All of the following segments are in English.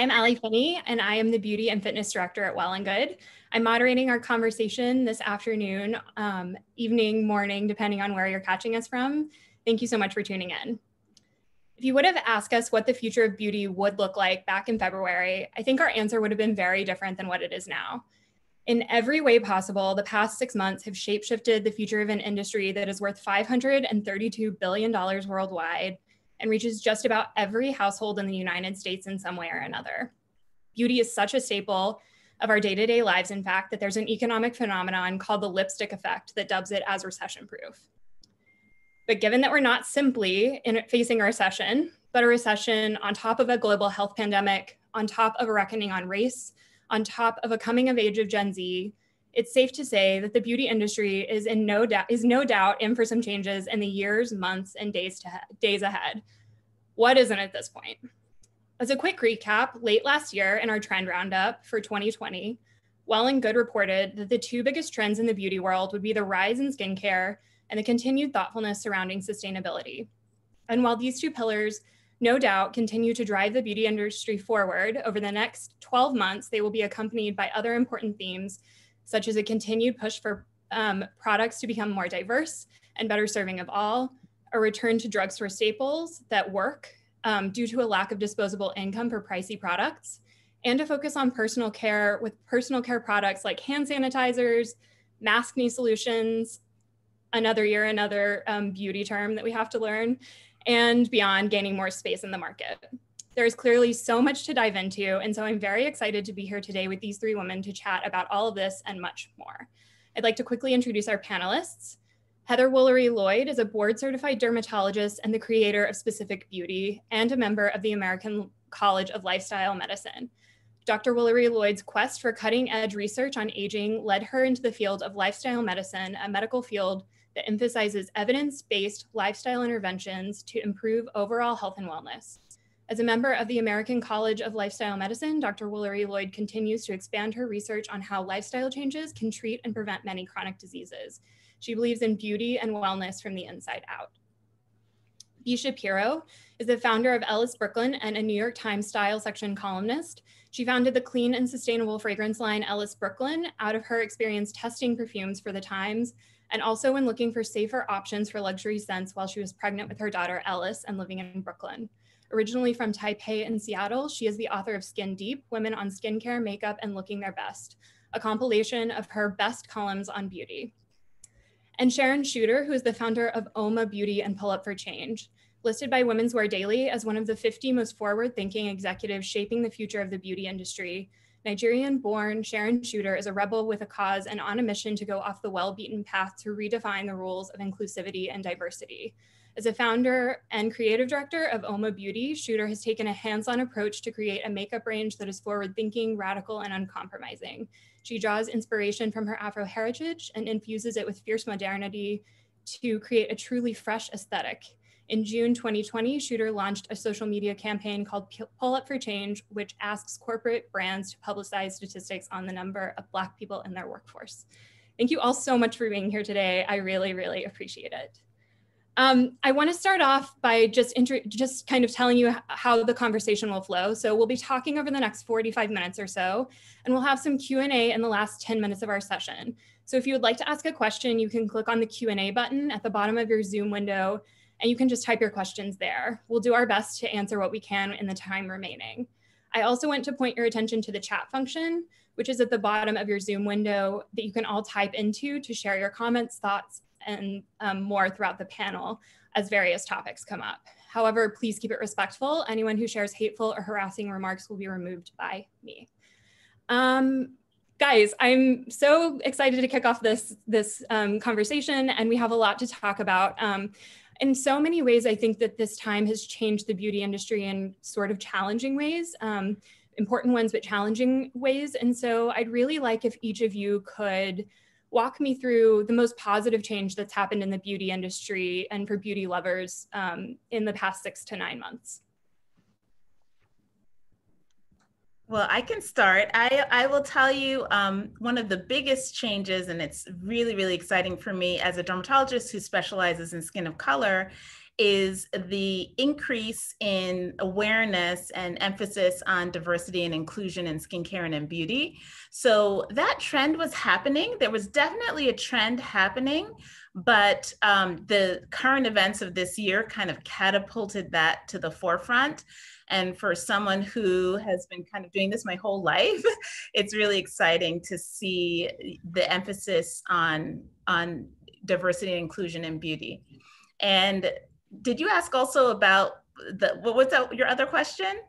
am Ali Finney, and I am the Beauty and Fitness Director at Well and Good. I'm moderating our conversation this afternoon, um, evening, morning, depending on where you're catching us from. Thank you so much for tuning in. If you would have asked us what the future of beauty would look like back in February, I think our answer would have been very different than what it is now. In every way possible, the past six months have shapeshifted the future of an industry that is worth $532 billion worldwide and reaches just about every household in the United States in some way or another. Beauty is such a staple of our day to day lives, in fact, that there's an economic phenomenon called the lipstick effect that dubs it as recession proof. But given that we're not simply in facing a recession, but a recession on top of a global health pandemic, on top of a reckoning on race, on top of a coming of age of Gen Z, it's safe to say that the beauty industry is in no doubt is no doubt in for some changes in the years, months, and days to days ahead. What isn't at this point? As a quick recap, late last year in our trend roundup for 2020, Well and Good reported that the two biggest trends in the beauty world would be the rise in skincare and the continued thoughtfulness surrounding sustainability. And while these two pillars no doubt continue to drive the beauty industry forward over the next 12 months, they will be accompanied by other important themes, such as a continued push for um, products to become more diverse and better serving of all, a return to drugstore staples that work um, due to a lack of disposable income for pricey products, and a focus on personal care with personal care products like hand sanitizers, maskne solutions, another year, another um, beauty term that we have to learn, and beyond gaining more space in the market. There's clearly so much to dive into, and so I'm very excited to be here today with these three women to chat about all of this and much more. I'd like to quickly introduce our panelists. Heather Woolery Lloyd is a board certified dermatologist and the creator of Specific Beauty and a member of the American College of Lifestyle Medicine. Dr. Woolery Lloyd's quest for cutting edge research on aging led her into the field of lifestyle medicine, a medical field that emphasizes evidence based lifestyle interventions to improve overall health and wellness. As a member of the American College of Lifestyle Medicine, Dr. Woolery Lloyd continues to expand her research on how lifestyle changes can treat and prevent many chronic diseases. She believes in beauty and wellness from the inside out. Bee Shapiro is the founder of Ellis Brooklyn and a New York Times style section columnist. She founded the clean and sustainable fragrance line Ellis Brooklyn out of her experience testing perfumes for the Times and also when looking for safer options for luxury scents while she was pregnant with her daughter Ellis and living in Brooklyn. Originally from Taipei and Seattle, she is the author of Skin Deep Women on Skincare, Makeup, and Looking Their Best, a compilation of her best columns on beauty. And Sharon Chuter, who is the founder of UOMA Beauty and Pull Up for Change, listed by Women's Wear Daily as one of the 50 most forward thinking executives shaping the future of the beauty industry. Nigerian born Sharon Chuter is a rebel with a cause and on a mission to go off the well beaten path to redefine the rules of inclusivity and diversity. As a founder and creative director of UOMA Beauty, Chuter has taken a hands on approach to create a makeup range that is forward thinking, radical, and uncompromising. She draws inspiration from her Afro heritage and infuses it with fierce modernity to create a truly fresh aesthetic. In June 2020, Chuter launched a social media campaign called Pull Up for Change, which asks corporate brands to publicize statistics on the number of Black people in their workforce. Thank you all so much for being here today. I really, really appreciate it. Um, I want to start off by just just kind of telling you how the conversation will flow. So we'll be talking over the next 45 minutes or so, and we'll have some Q&A in the last 10 minutes of our session. So if you would like to ask a question, you can click on the Q&A button at the bottom of your Zoom window and you can just type your questions there. We'll do our best to answer what we can in the time remaining. I also want to point your attention to the chat function, which is at the bottom of your Zoom window that you can all type into to share your comments, thoughts, and um, more throughout the panel as various topics come up. However, please keep it respectful. Anyone who shares hateful or harassing remarks will be removed by me. Um, guys, I'm so excited to kick off this, this um, conversation and we have a lot to talk about. Um, in so many ways, I think that this time has changed the beauty industry in sort of challenging ways, um, important ones, but challenging ways. And so I'd really like if each of you could walk me through the most positive change that's happened in the beauty industry and for beauty lovers um, in the past six to nine months. Well, I can start. I, I will tell you um, one of the biggest changes, and it's really, really exciting for me as a dermatologist who specializes in skin of color, is the increase in awareness and emphasis on diversity and inclusion in skincare and in beauty. So that trend was happening. There was definitely a trend happening, but um, the current events of this year kind of catapulted that to the forefront. And for someone who has been kind of doing this my whole life, it's really exciting to see the emphasis on, on diversity and inclusion in beauty. And did you ask also about the what was that your other question?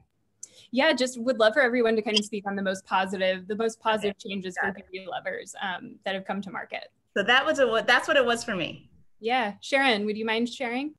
Yeah, just would love for everyone to kind of speak on the most positive, the most positive okay. changes Got for it. beauty lovers um, that have come to market. So that was a, that's what it was for me. Yeah, Sharon, would you mind sharing?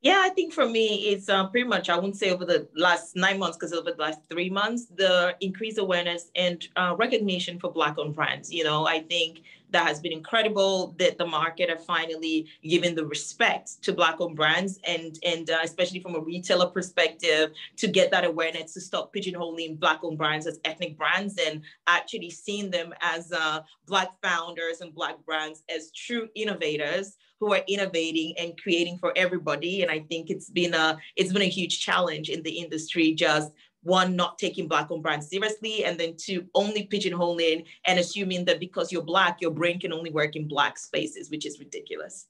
Yeah, I think for me, it's uh, pretty much, I wouldn't say over the last nine months, because over the last three months, the increased awareness and uh, recognition for Black owned brands. You know, I think that has been incredible that the market are finally giving the respect to black owned brands and and uh, especially from a retailer perspective to get that awareness to stop pigeonholing black owned brands as ethnic brands and actually seeing them as uh, black founders and black brands as true innovators who are innovating and creating for everybody. And i think it's been a it's been a huge challenge in the industry just one, not taking Black on brands seriously, and then two, only pigeonholing and assuming that because you're Black, your brain can only work in Black spaces, which is ridiculous.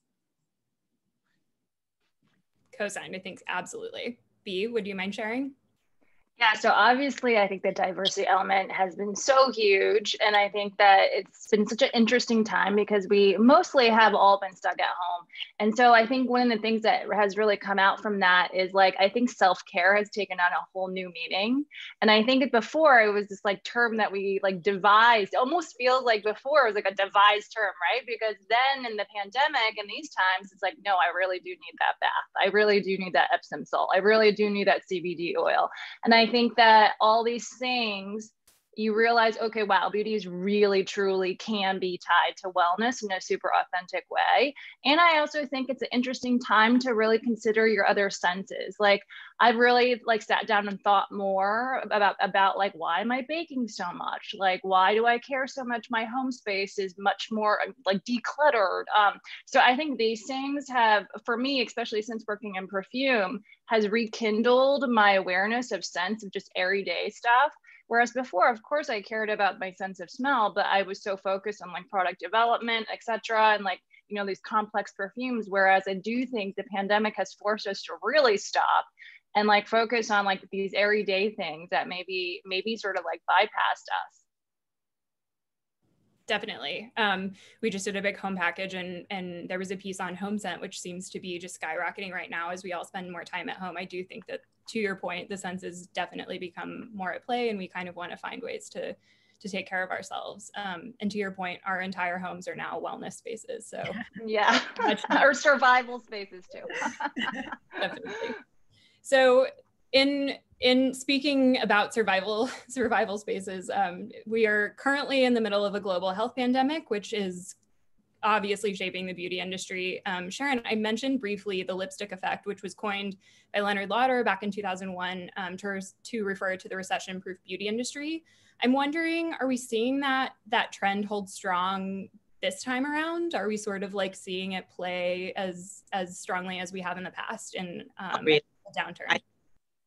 Co-signed, I think absolutely. Bee, would you mind sharing? Yeah, so obviously, I think the diversity element has been so huge. And I think that it's been such an interesting time because we mostly have all been stuck at home. And so I think one of the things that has really come out from that is like, I think self care has taken on a whole new meaning. And I think before it was this like term that we like devised, almost feels like before it was like a devised term, right? Because then in the pandemic and these times, it's like, no, I really do need that bath. I really do need that Epsom salt. I really do need that CBD oil. And I think that all these things you realize, okay, wow, beauty is really truly can be tied to wellness in a super authentic way. And I also think it's an interesting time to really consider your other senses. Like I've really like sat down and thought more about about like why am I baking so much? Like why do I care so much? My home space is much more like decluttered. Um, so I think these things have, for me, especially since working in perfume, has rekindled my awareness of sense of just everyday stuff Whereas before, of course, I cared about my sense of smell, but I was so focused on like product development, etc., and like you know these complex perfumes. Whereas I do think the pandemic has forced us to really stop and like focus on like these everyday things that maybe maybe sort of like bypassed us definitely um, we just did a big home package and and there was a piece on home scent which seems to be just skyrocketing right now as we all spend more time at home i do think that to your point, the senses definitely become more at play, and we kind of want to find ways to to take care of ourselves. Um, and to your point, our entire homes are now wellness spaces. So yeah, our survival spaces too. definitely. So in in speaking about survival survival spaces, um, we are currently in the middle of a global health pandemic, which is obviously shaping the beauty industry. Um, Sharon, I mentioned briefly the lipstick effect, which was coined by Leonard Lauder back in 2001 um, to, to refer to the recession-proof beauty industry. I'm wondering, are we seeing that that trend hold strong this time around? Are we sort of like seeing it play as as strongly as we have in the past in um, a downturn? I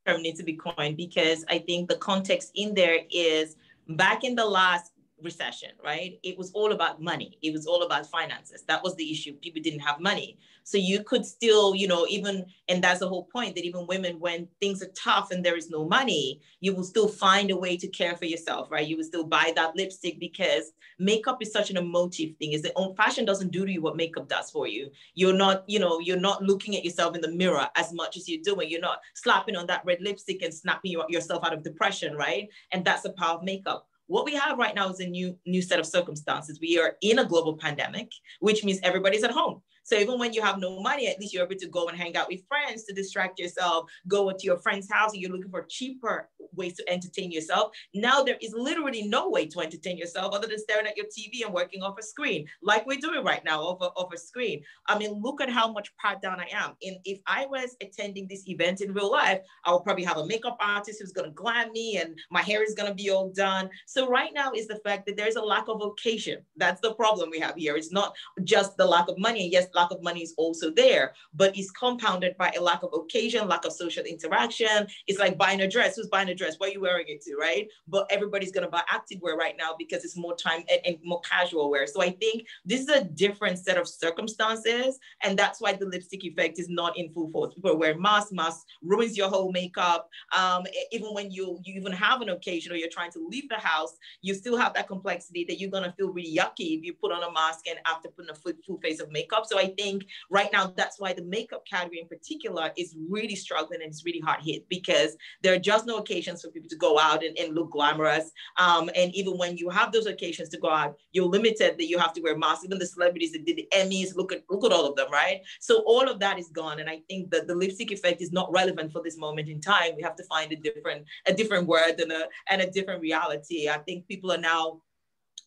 term needs to be coined because I think the context in there is back in the last recession, right? It was all about money. It was all about finances. That was the issue. People didn't have money. So you could still, you know, even, and that's the whole point that even women, when things are tough and there is no money, you will still find a way to care for yourself, right? You will still buy that lipstick because makeup is such an emotive thing. Is that own fashion doesn't do to you what makeup does for you. You're not, you know, you're not looking at yourself in the mirror as much as you're doing. You're not slapping on that red lipstick and snapping yourself out of depression, right? And that's the power of makeup what we have right now is a new new set of circumstances. We are in a global pandemic, which means everybody's at home. So even when you have no money, at least you're able to go and hang out with friends to distract yourself, go to your friend's house and you're looking for cheaper ways to entertain yourself. Now there is literally no way to entertain yourself other than staring at your TV and working off a screen, like we're doing right now over, over screen. I mean, look at how much part down I am. And if I was attending this event in real life, I would probably have a makeup artist who's gonna glam me and my hair is gonna be all done. So right now is the fact that there's a lack of occasion. That's the problem we have here. It's not just the lack of money. Yes, lack of money is also there, but it's compounded by a lack of occasion, lack of social interaction. It's like buying a dress. Who's buying a dress? What are you wearing it to, right? But everybody's gonna buy activewear right now because it's more time and, and more casual wear. So I think this is a different set of circumstances, and that's why the lipstick effect is not in full force. People wear masks, masks ruins your whole makeup. Um, even when you you even have an occasion or you're trying to leave the house, you still have that complexity that you're gonna feel really yucky if you put on a mask and after putting a full, full face of makeup. So I think right now that's why the makeup category in particular is really struggling and it's really hard hit because there are just no occasions for people to go out and, and look glamorous. Um, and even when you have those occasions to go out, you're limited that you have to wear masks. Even the celebrities that did the Emmys, look at look at all of them, right? So all of that is gone. And I think that the lipstick effect is not relevant for this moment in time. We have to find a different a different word and a and a different reality. I think people are now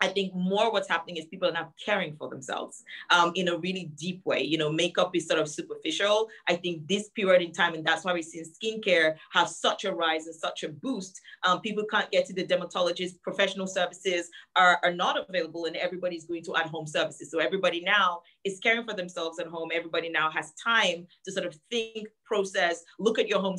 I think more what's happening is people are now caring for themselves um, in a really deep way. You know, makeup is sort of superficial. I think this period in time, and that's why we've seen skincare have such a rise and such a boost. Um, people can't get to the dermatologist. Professional services are, are not available, and everybody's going to at-home services. So everybody now is caring for themselves at home. Everybody now has time to sort of think, process, look at your home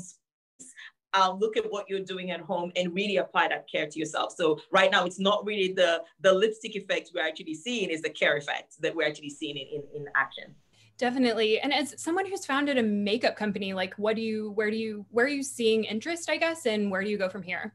uh, look at what you're doing at home and really apply that care to yourself. So right now, it's not really the the lipstick effect we're actually seeing; is the care effect that we're actually seeing in, in, in action. Definitely. And as someone who's founded a makeup company, like what do you, where do you, where are you seeing interest, I guess, and where do you go from here?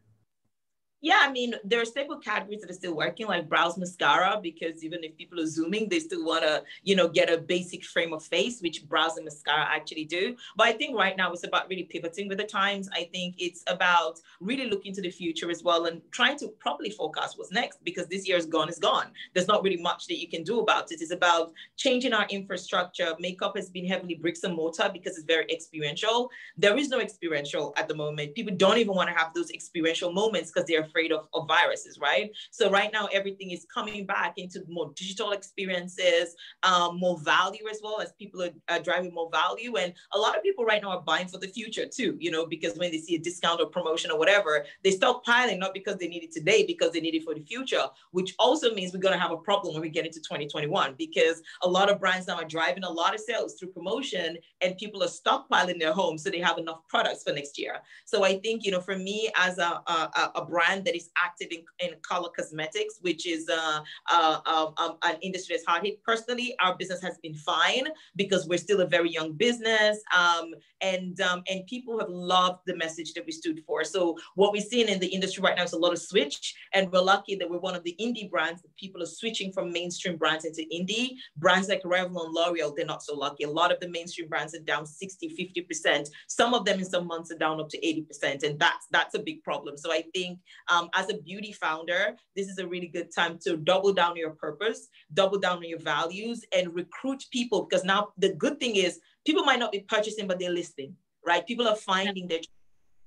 Yeah, I mean, there are staple categories that are still working, like brows mascara, because even if people are zooming, they still want to, you know, get a basic frame of face, which brows and mascara actually do. But I think right now it's about really pivoting with the times. I think it's about really looking to the future as well and trying to properly forecast what's next, because this year is gone is gone. There's not really much that you can do about it. It's about changing our infrastructure. Makeup has been heavily bricks and mortar because it's very experiential. There is no experiential at the moment. People don't even want to have those experiential moments because they're afraid of, of viruses, right? So right now, everything is coming back into more digital experiences, um, more value as well as people are, are, driving more value. And a lot of people right now are buying for the future too, you know, because when they see a discount or promotion or whatever, they stop piling not because they need it today, because they need it for the future, which also means we're going to have a problem when we get into 2021 because a lot of brands now are driving a lot of sales through promotion and people are stockpiling their homes so they have enough products for next year. So I think, you know, for me as a, a, a brand that is active in, in color cosmetics, which is uh, uh, um, um, an industry that's hard hit. Personally, our business has been fine because we're still a very young business, um, and um, and people have loved the message that we stood for. So what we're seeing in the industry right now is a lot of switch, and we're lucky that we're one of the indie brands that people are switching from mainstream brands into indie. Brands like Revlon, L'Oreal, they're not so lucky. A lot of the mainstream brands are down 60, 50%. Some of them in some months are down up to 80%, and that's that's a big problem. So I think um, as a beauty founder, this is a really good time to double down on your purpose, double down on your values, and recruit people. Because now the good thing is people might not be purchasing, but they're listing, right? People are finding their,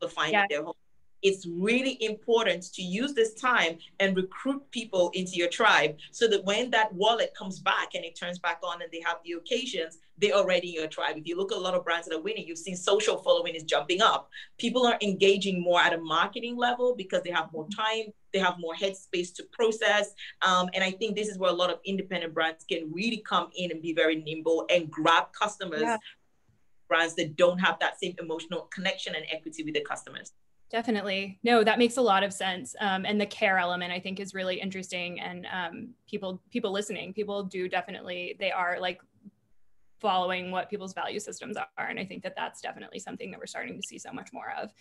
finding yeah. their home it's really important to use this time and recruit people into your tribe so that when that wallet comes back and it turns back on and they have the occasions, they're already in your tribe. If you look at a lot of brands that are winning, you've seen social following is jumping up. People are engaging more at a marketing level because they have more time, they have more headspace to process. Um, and I think this is where a lot of independent brands can really come in and be very nimble and grab customers. Yeah. Brands that don't have that same emotional connection and equity with the customers. Definitely. No, that makes a lot of sense. Um, and the care element I think is really interesting. And um, people people listening, people do definitely they are like following what people's value systems are. And I think that that's definitely something that we're starting to see so much more of.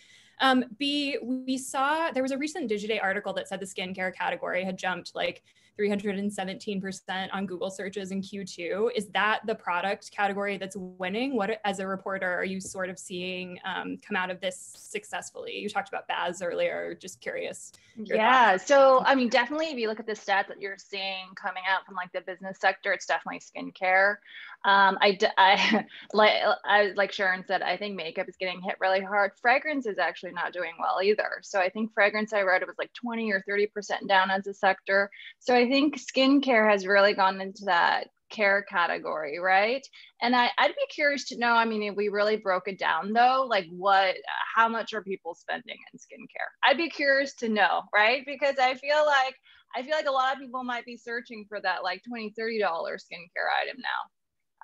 Um, Bee, we saw there was a recent Digiday article that said the skincare category had jumped like 317% on Google searches in Q2. Is that the product category that's winning? What, as a reporter, are you sort of seeing um, come out of this successfully? You talked about Baz earlier, just curious. Yeah, thoughts. so I mean, definitely if you look at the stats that you're seeing coming out from like the business sector, it's definitely skincare. Um, I, I like I, like Sharon said, I think makeup is getting hit really hard. Fragrance is actually not doing well either. So I think fragrance, I read it was like 20 or 30% down as a sector. So I think skincare has really gone into that care category, right? And I, I'd be curious to know, I mean, if we really broke it down though, like what, how much are people spending in skincare? I'd be curious to know, right? Because I feel like, I feel like a lot of people might be searching for that like 20, $30 skincare item now.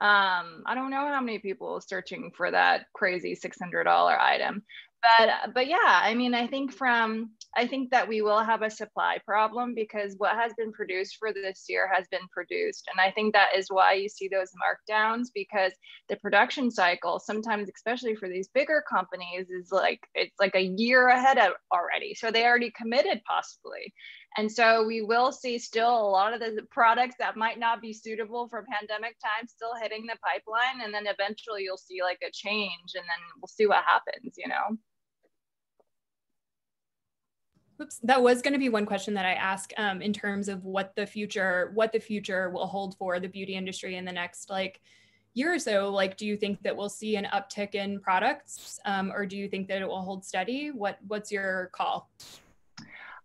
Um, I don't know how many people searching for that crazy $600 item, but uh, but yeah i mean i think from i think that we will have a supply problem because what has been produced for this year has been produced. And i think that is why you see those markdowns because the production cycle sometimes especially for these bigger companies is like it's like a year ahead already. So they already committed possibly. And so we will see still a lot of the products that might not be suitable for pandemic time still hitting the pipeline. And then eventually you'll see like a change and then we'll see what happens you know Oops, that was going to be one question that I ask um, in terms of what the future, what the future will hold for the beauty industry in the next like year or so. Like, do you think that we'll see an uptick in products, um, or do you think that it will hold steady? What What's your call?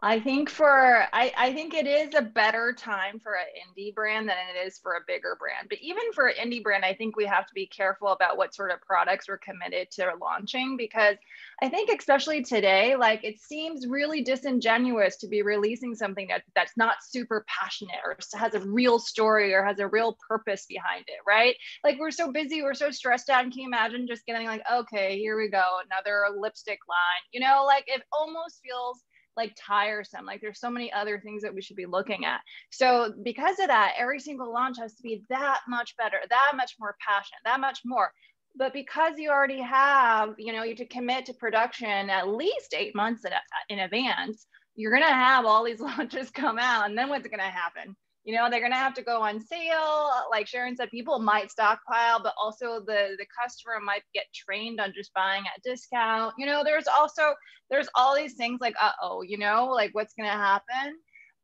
I think for I, I think it is a better time for an indie brand than it is for a bigger brand. But even for an indie brand, I think we have to be careful about what sort of products we're committed to launching because I think especially today, like it seems really disingenuous to be releasing something that that's not super passionate or has a real story or has a real purpose behind it, right? Like we're so busy, we're so stressed out. And can you imagine just getting like, okay, here we go, another lipstick line? You know, like it almost feels like tiresome. Like there's so many other things that we should be looking at. So because of that, every single launch has to be that much better, that much more passionate, that much more. But because you already have, you know, you to commit to production at least eight months in, in advance, you're gonna have all these launches come out, and then what's gonna happen? You know they're going to have to go on sale like sharon said people might stockpile but also the the customer might get trained on just buying at discount you know there's also there's all these things like uh-oh you know like what's going to happen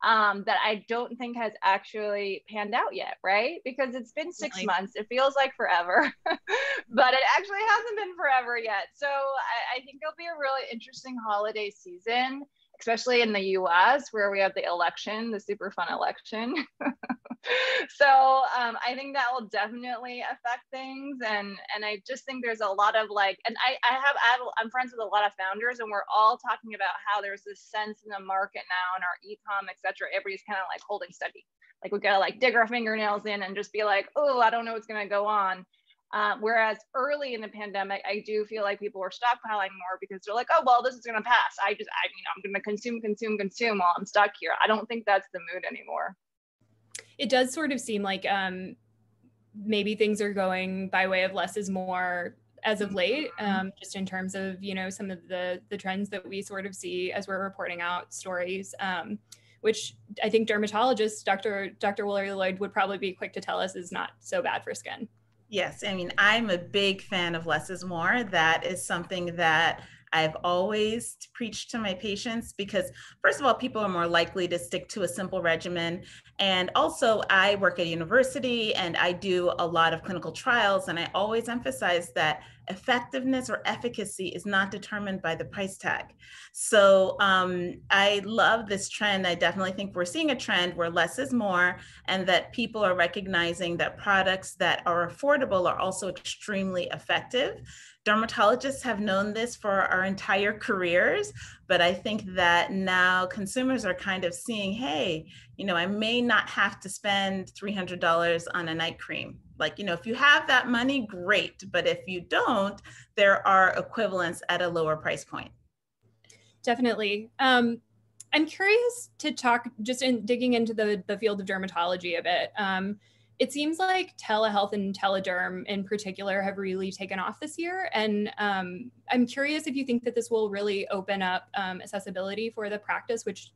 um, that I don't think has actually panned out yet, right? Because it's been six really? months. It feels like forever, but it actually hasn't been forever yet. So I, I think it'll be a really interesting holiday season especially in the US where we have the election, the super fun election. so um, I think that will definitely affect things. And, and I just think there's a lot of like, and I, I have, I have, I'm friends with a lot of founders and we're all talking about how there's this sense in the market now and our ecom, et cetera, everybody's kind of like holding steady. Like we gotta like dig our fingernails in and just be like, oh, I don't know what's gonna go on. Uh, whereas early in the pandemic, I do feel like people were stockpiling more because they're like, oh, well, this is going to pass. I just, I mean, I'm going to consume, consume, consume while I'm stuck here. I don't think that's the mood anymore. It does sort of seem like um, maybe things are going by way of less is more as of late, mm-hmm. um, just in terms of, you know, some of the, the trends that we sort of see as we're reporting out stories. Um, which I think dermatologists, Dr. Dr. Woolery Lloyd would probably be quick to tell us is not so bad for skin. Yes, I mean, I'm a big fan of less is more. That is something that I've always preached to my patients because, first of all, people are more likely to stick to a simple regimen. And also, I work at a university and I do a lot of clinical trials, and I always emphasize that effectiveness or efficacy is not determined by the price tag. So um, I love this trend. I definitely think we're seeing a trend where less is more, and that people are recognizing that products that are affordable are also extremely effective. Dermatologists have known this for our entire careers, but I think that now consumers are kind of seeing, hey, you know, I may not have to spend $300 on a night cream. Like you know if you have that money great but if you don't there are equivalents at a lower price point. Definitely. Um, i'm curious to talk just in digging into the, the field of dermatology a bit. Um, it seems like telehealth and telederm in particular have really taken off this year. And um, i'm curious if you think that this will really open up um, accessibility for the practice which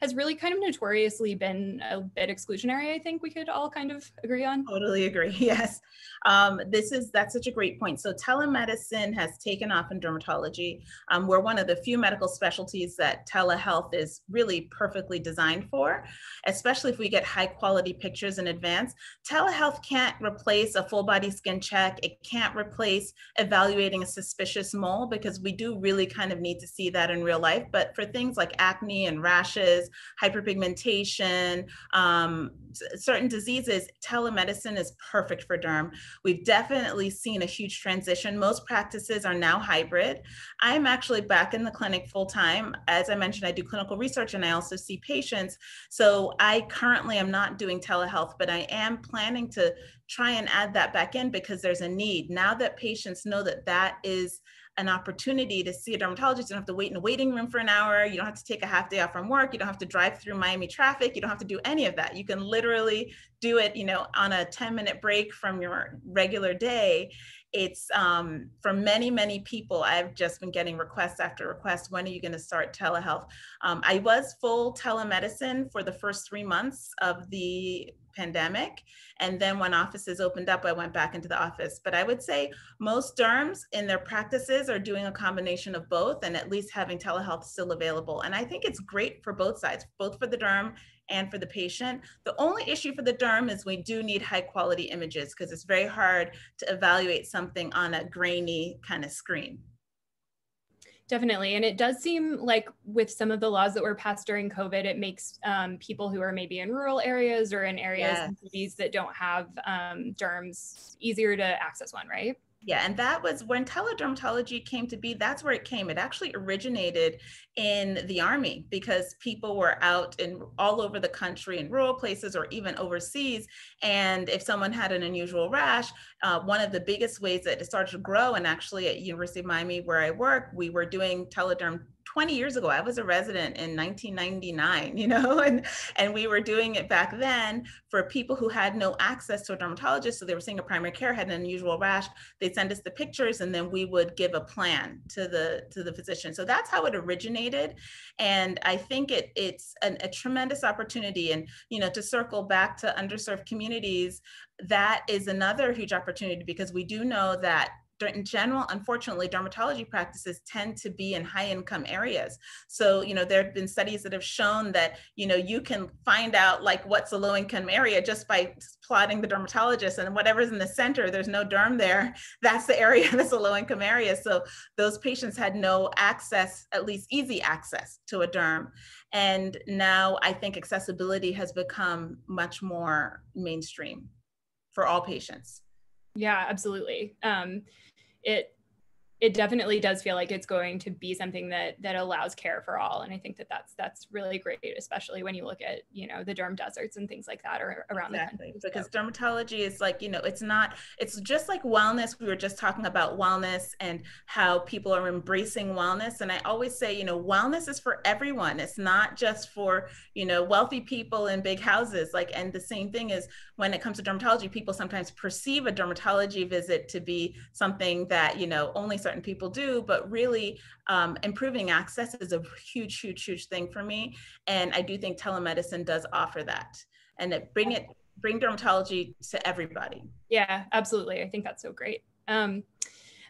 has really kind of notoriously been a bit exclusionary. I think we could all kind of agree on. Totally agree. Yes, um, this is that's such a great point. So telemedicine has taken off in dermatology. Um, we're one of the few medical specialties that telehealth is really perfectly designed for, especially if we get high quality pictures in advance. Telehealth can't replace a full body skin check. It can't replace evaluating a suspicious mole because we do really kind of need to see that in real life. But for things like acne and rashes hyperpigmentation, um, certain diseases, telemedicine is perfect for derm. We've definitely seen a huge transition. Most practices are now hybrid. I'm actually back in the clinic full time. As I mentioned, I do clinical research and I also see patients. So I currently am not doing telehealth, but I am planning to try and add that back in because there's a need. Now that patients know that that is an opportunity to see a dermatologist. You don't have to wait in a waiting room for an hour. You don't have to take a half day off from work. You don't have to drive through Miami traffic. You don't have to do any of that. You can literally do it, you know, on a 10 minute break from your regular day. It's um, for many, many people. I've just been getting requests after requests. When are you going to start telehealth? Um, I was full telemedicine for the first three months of the pandemic. And then when offices opened up, I went back into the office. But I would say most derms in their practices are doing a combination of both and at least having telehealth still available. And I think it's great for both sides, both for the derm and for the patient. The only issue for the derm is we do need high quality images because it's very hard to evaluate something on a grainy kind of screen. Definitely. And it does seem like with some of the laws that were passed during COVID, it makes um, people who are maybe in rural areas or in areas yes. cities that don't have um, derms easier to access one, right? Yeah, and that was when teledermatology came to be. That's where it came. It actually originated in the army because people were out in all over the country in rural places or even overseas. And if someone had an unusual rash, uh, one of the biggest ways that it started to grow, and actually at University of Miami where I work, we were doing telederm 20 years ago i was a resident in 1999 you know and and we were doing it back then for people who had no access to a dermatologist so they were seeing a primary care had an unusual rash they'd send us the pictures and then we would give a plan to the to the physician. So that's how it originated and i think it it's an, a tremendous opportunity and you know to circle back to underserved communities that is another huge opportunity because we do know that in general, unfortunately, dermatology practices tend to be in high income areas. So, you know, there have been studies that have shown that, you know, you can find out like what's a low income area just by plotting the dermatologist and whatever's in the center, there's no derm there. That's the area that's a low income area. So those patients had no access, at least easy access to a derm. And now I think accessibility has become much more mainstream for all patients. Yeah, absolutely. Um, it it definitely does feel like it's going to be something that that allows care for all. And i think that that's that's really great especially when you look at you know the derm deserts and things like that or around exactly. the country. Because dermatology is like you know it's not it's just like wellness. We were just talking about wellness and how people are embracing wellness. And i always say you know wellness is for everyone. It's not just for you know wealthy people in big houses. Like and the same thing is when it comes to dermatology people sometimes perceive a dermatology visit to be something that you know only certain people do, but really um, improving access is a huge, huge, huge thing for me. And I do think telemedicine does offer that and it bring it, bring dermatology to everybody. Yeah, absolutely. I think that's so great. Um,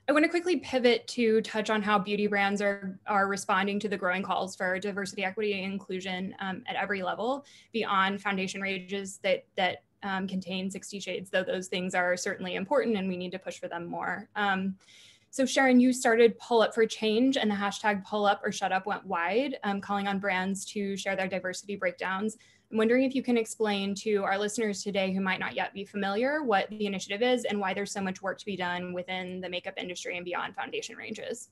I want to quickly pivot to touch on how beauty brands are, are responding to the growing calls for diversity, equity, and inclusion um, at every level beyond foundation ranges that, that um, contain 60 shades, though those things are certainly important and we need to push for them more. Um, so Sharon, you started Pull Up for Change and the hashtag Pull Up or Shut Up went wide, um, calling on brands to share their diversity breakdowns. I'm wondering if you can explain to our listeners today who might not yet be familiar what the initiative is and why there's so much work to be done within the makeup industry and beyond foundation ranges.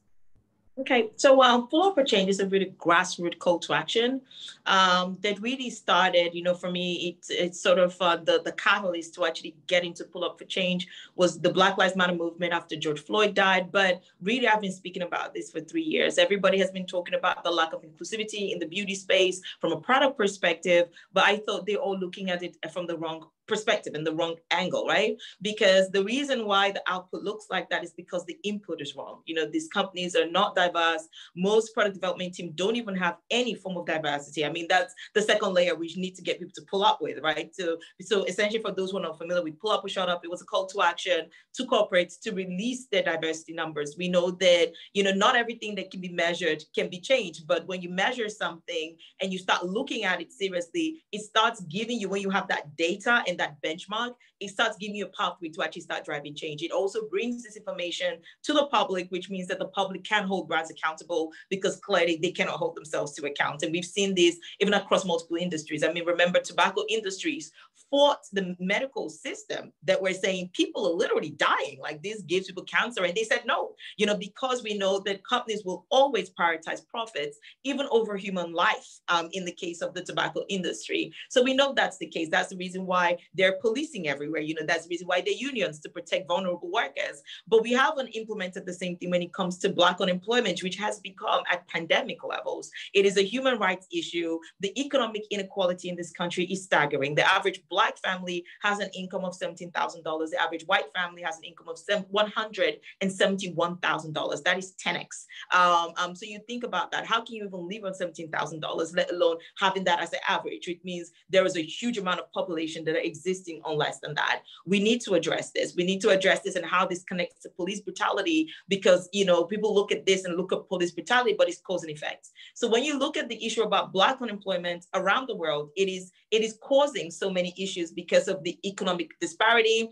Okay, so um, Up for Change is a really grassroots call to action um, that really started, you know, for me, it's, it's sort of uh, the, the catalyst to actually getting to Pull Up for Change was the Black Lives Matter movement after George Floyd died. But really, I've been speaking about this for three years. Everybody has been talking about the lack of inclusivity in the beauty space from a product perspective, but I thought they're all looking at it from the wrong perspective and the wrong angle, right? Because the reason why the output looks like that is because the input is wrong. You know, these companies are not diverse. Most product development team don't even have any form of diversity. I mean, that's the second layer we need to get people to pull up with, right? So, so essentially for those who are not familiar with Pull Up or Shut Up, it was a call to action to corporates to release their diversity numbers. We know that, you know, not everything that can be measured can be changed, but when you measure something and you start looking at it seriously, it starts giving you, when you have that data and that benchmark, it starts giving you a pathway to actually start driving change. It also brings this information to the public, which means that the public can hold brands accountable because clearly they cannot hold themselves to account. And we've seen this even across multiple industries. I mean, remember tobacco industries fought the medical system that were saying people are literally dying, like this gives people cancer. And they said no, you know, because we know that companies will always prioritize profits, even over human life um, in the case of the tobacco industry. So we know that's the case. That's the reason why they're policing everywhere. You know, that's the reason why they're unions to protect vulnerable workers. But we haven't implemented the same thing when it comes to Black unemployment, which has become at pandemic levels. It is a human rights issue. The economic inequality in this country is staggering. The average Black family has an income of $17,000. The average white family has an income of $171,000. That is 10x. Um, um, so you think about that. How can you even live on $17,000, let alone having that as an average? It means there is a huge amount of population that are existing on less than that. We need to address this. We need to address this and how this connects to police brutality because, you know, people look at this and look at police brutality, but it's cause and effect. So when you look at the issue about Black unemployment around the world, it is, it is causing so many issues because of the economic disparity,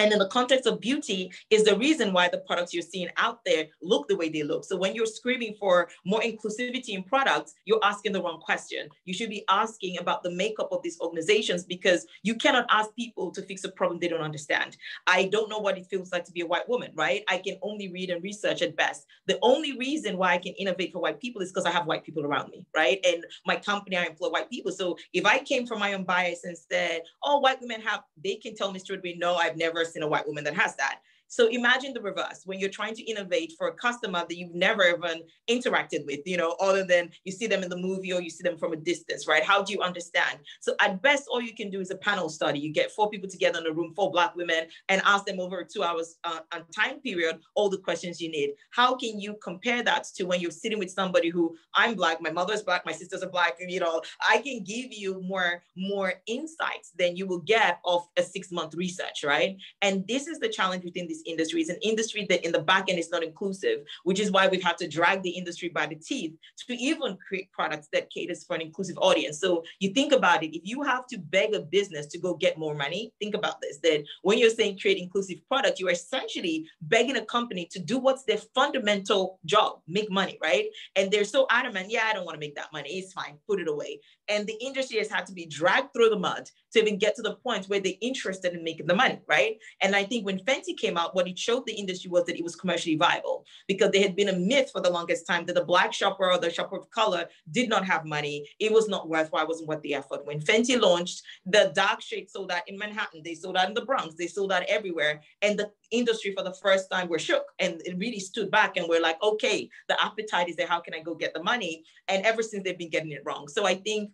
and in the context of beauty is the reason why the products you're seeing out there look the way they look. So when you're screaming for more inclusivity in products, you're asking the wrong question. You should be asking about the makeup of these organizations because you cannot ask people to fix a problem they don't understand. I don't know what it feels like to be a white woman, right? I can only read and research at best. The only reason why I can innovate for white people is because I have white people around me, right? And my company, I employ white people. So if I came from my own bias and said, oh, white women have, they can tell me straight away, no, I've never seen a white woman that has that. So imagine the reverse when you're trying to innovate for a customer that you've never even interacted with, you know, other than you see them in the movie or you see them from a distance, right? How do you understand? So at best, all you can do is a panel study. You get four people together in a room, four Black women, and ask them over a two hours uh, time period all the questions you need. How can you compare that to when you're sitting with somebody who I'm Black, my mother's Black, my sisters are Black, you know, I can give you more, more insights than you will get of a six month research, right? And this is the challenge within this this industry. It's an industry that in the back end is not inclusive, which is why we've had to drag the industry by the teeth to even create products that caters for an inclusive audience. So you think about it, if you have to beg a business to go get more money, think about this, that when you're saying create inclusive product, you're essentially begging a company to do what's their fundamental job, make money, right? And they're so adamant, yeah, I don't want to make that money. It's fine, put it away. And the industry has had to be dragged through the mud to even get to the point where they're interested in making the money, right? And I think when Fenty came out, what it showed the industry was that it was commercially viable because there had been a myth for the longest time that the black shopper or the shopper of color did not have money. It was not worthwhile, wasn't worth the effort. When Fenty launched, the dark shade sold out in Manhattan, they sold out in the Bronx, they sold out everywhere. And the industry for the first time were shook and it really stood back and we're like, okay, the appetite is there. How can I go get the money? And ever since they've been getting it wrong. So I think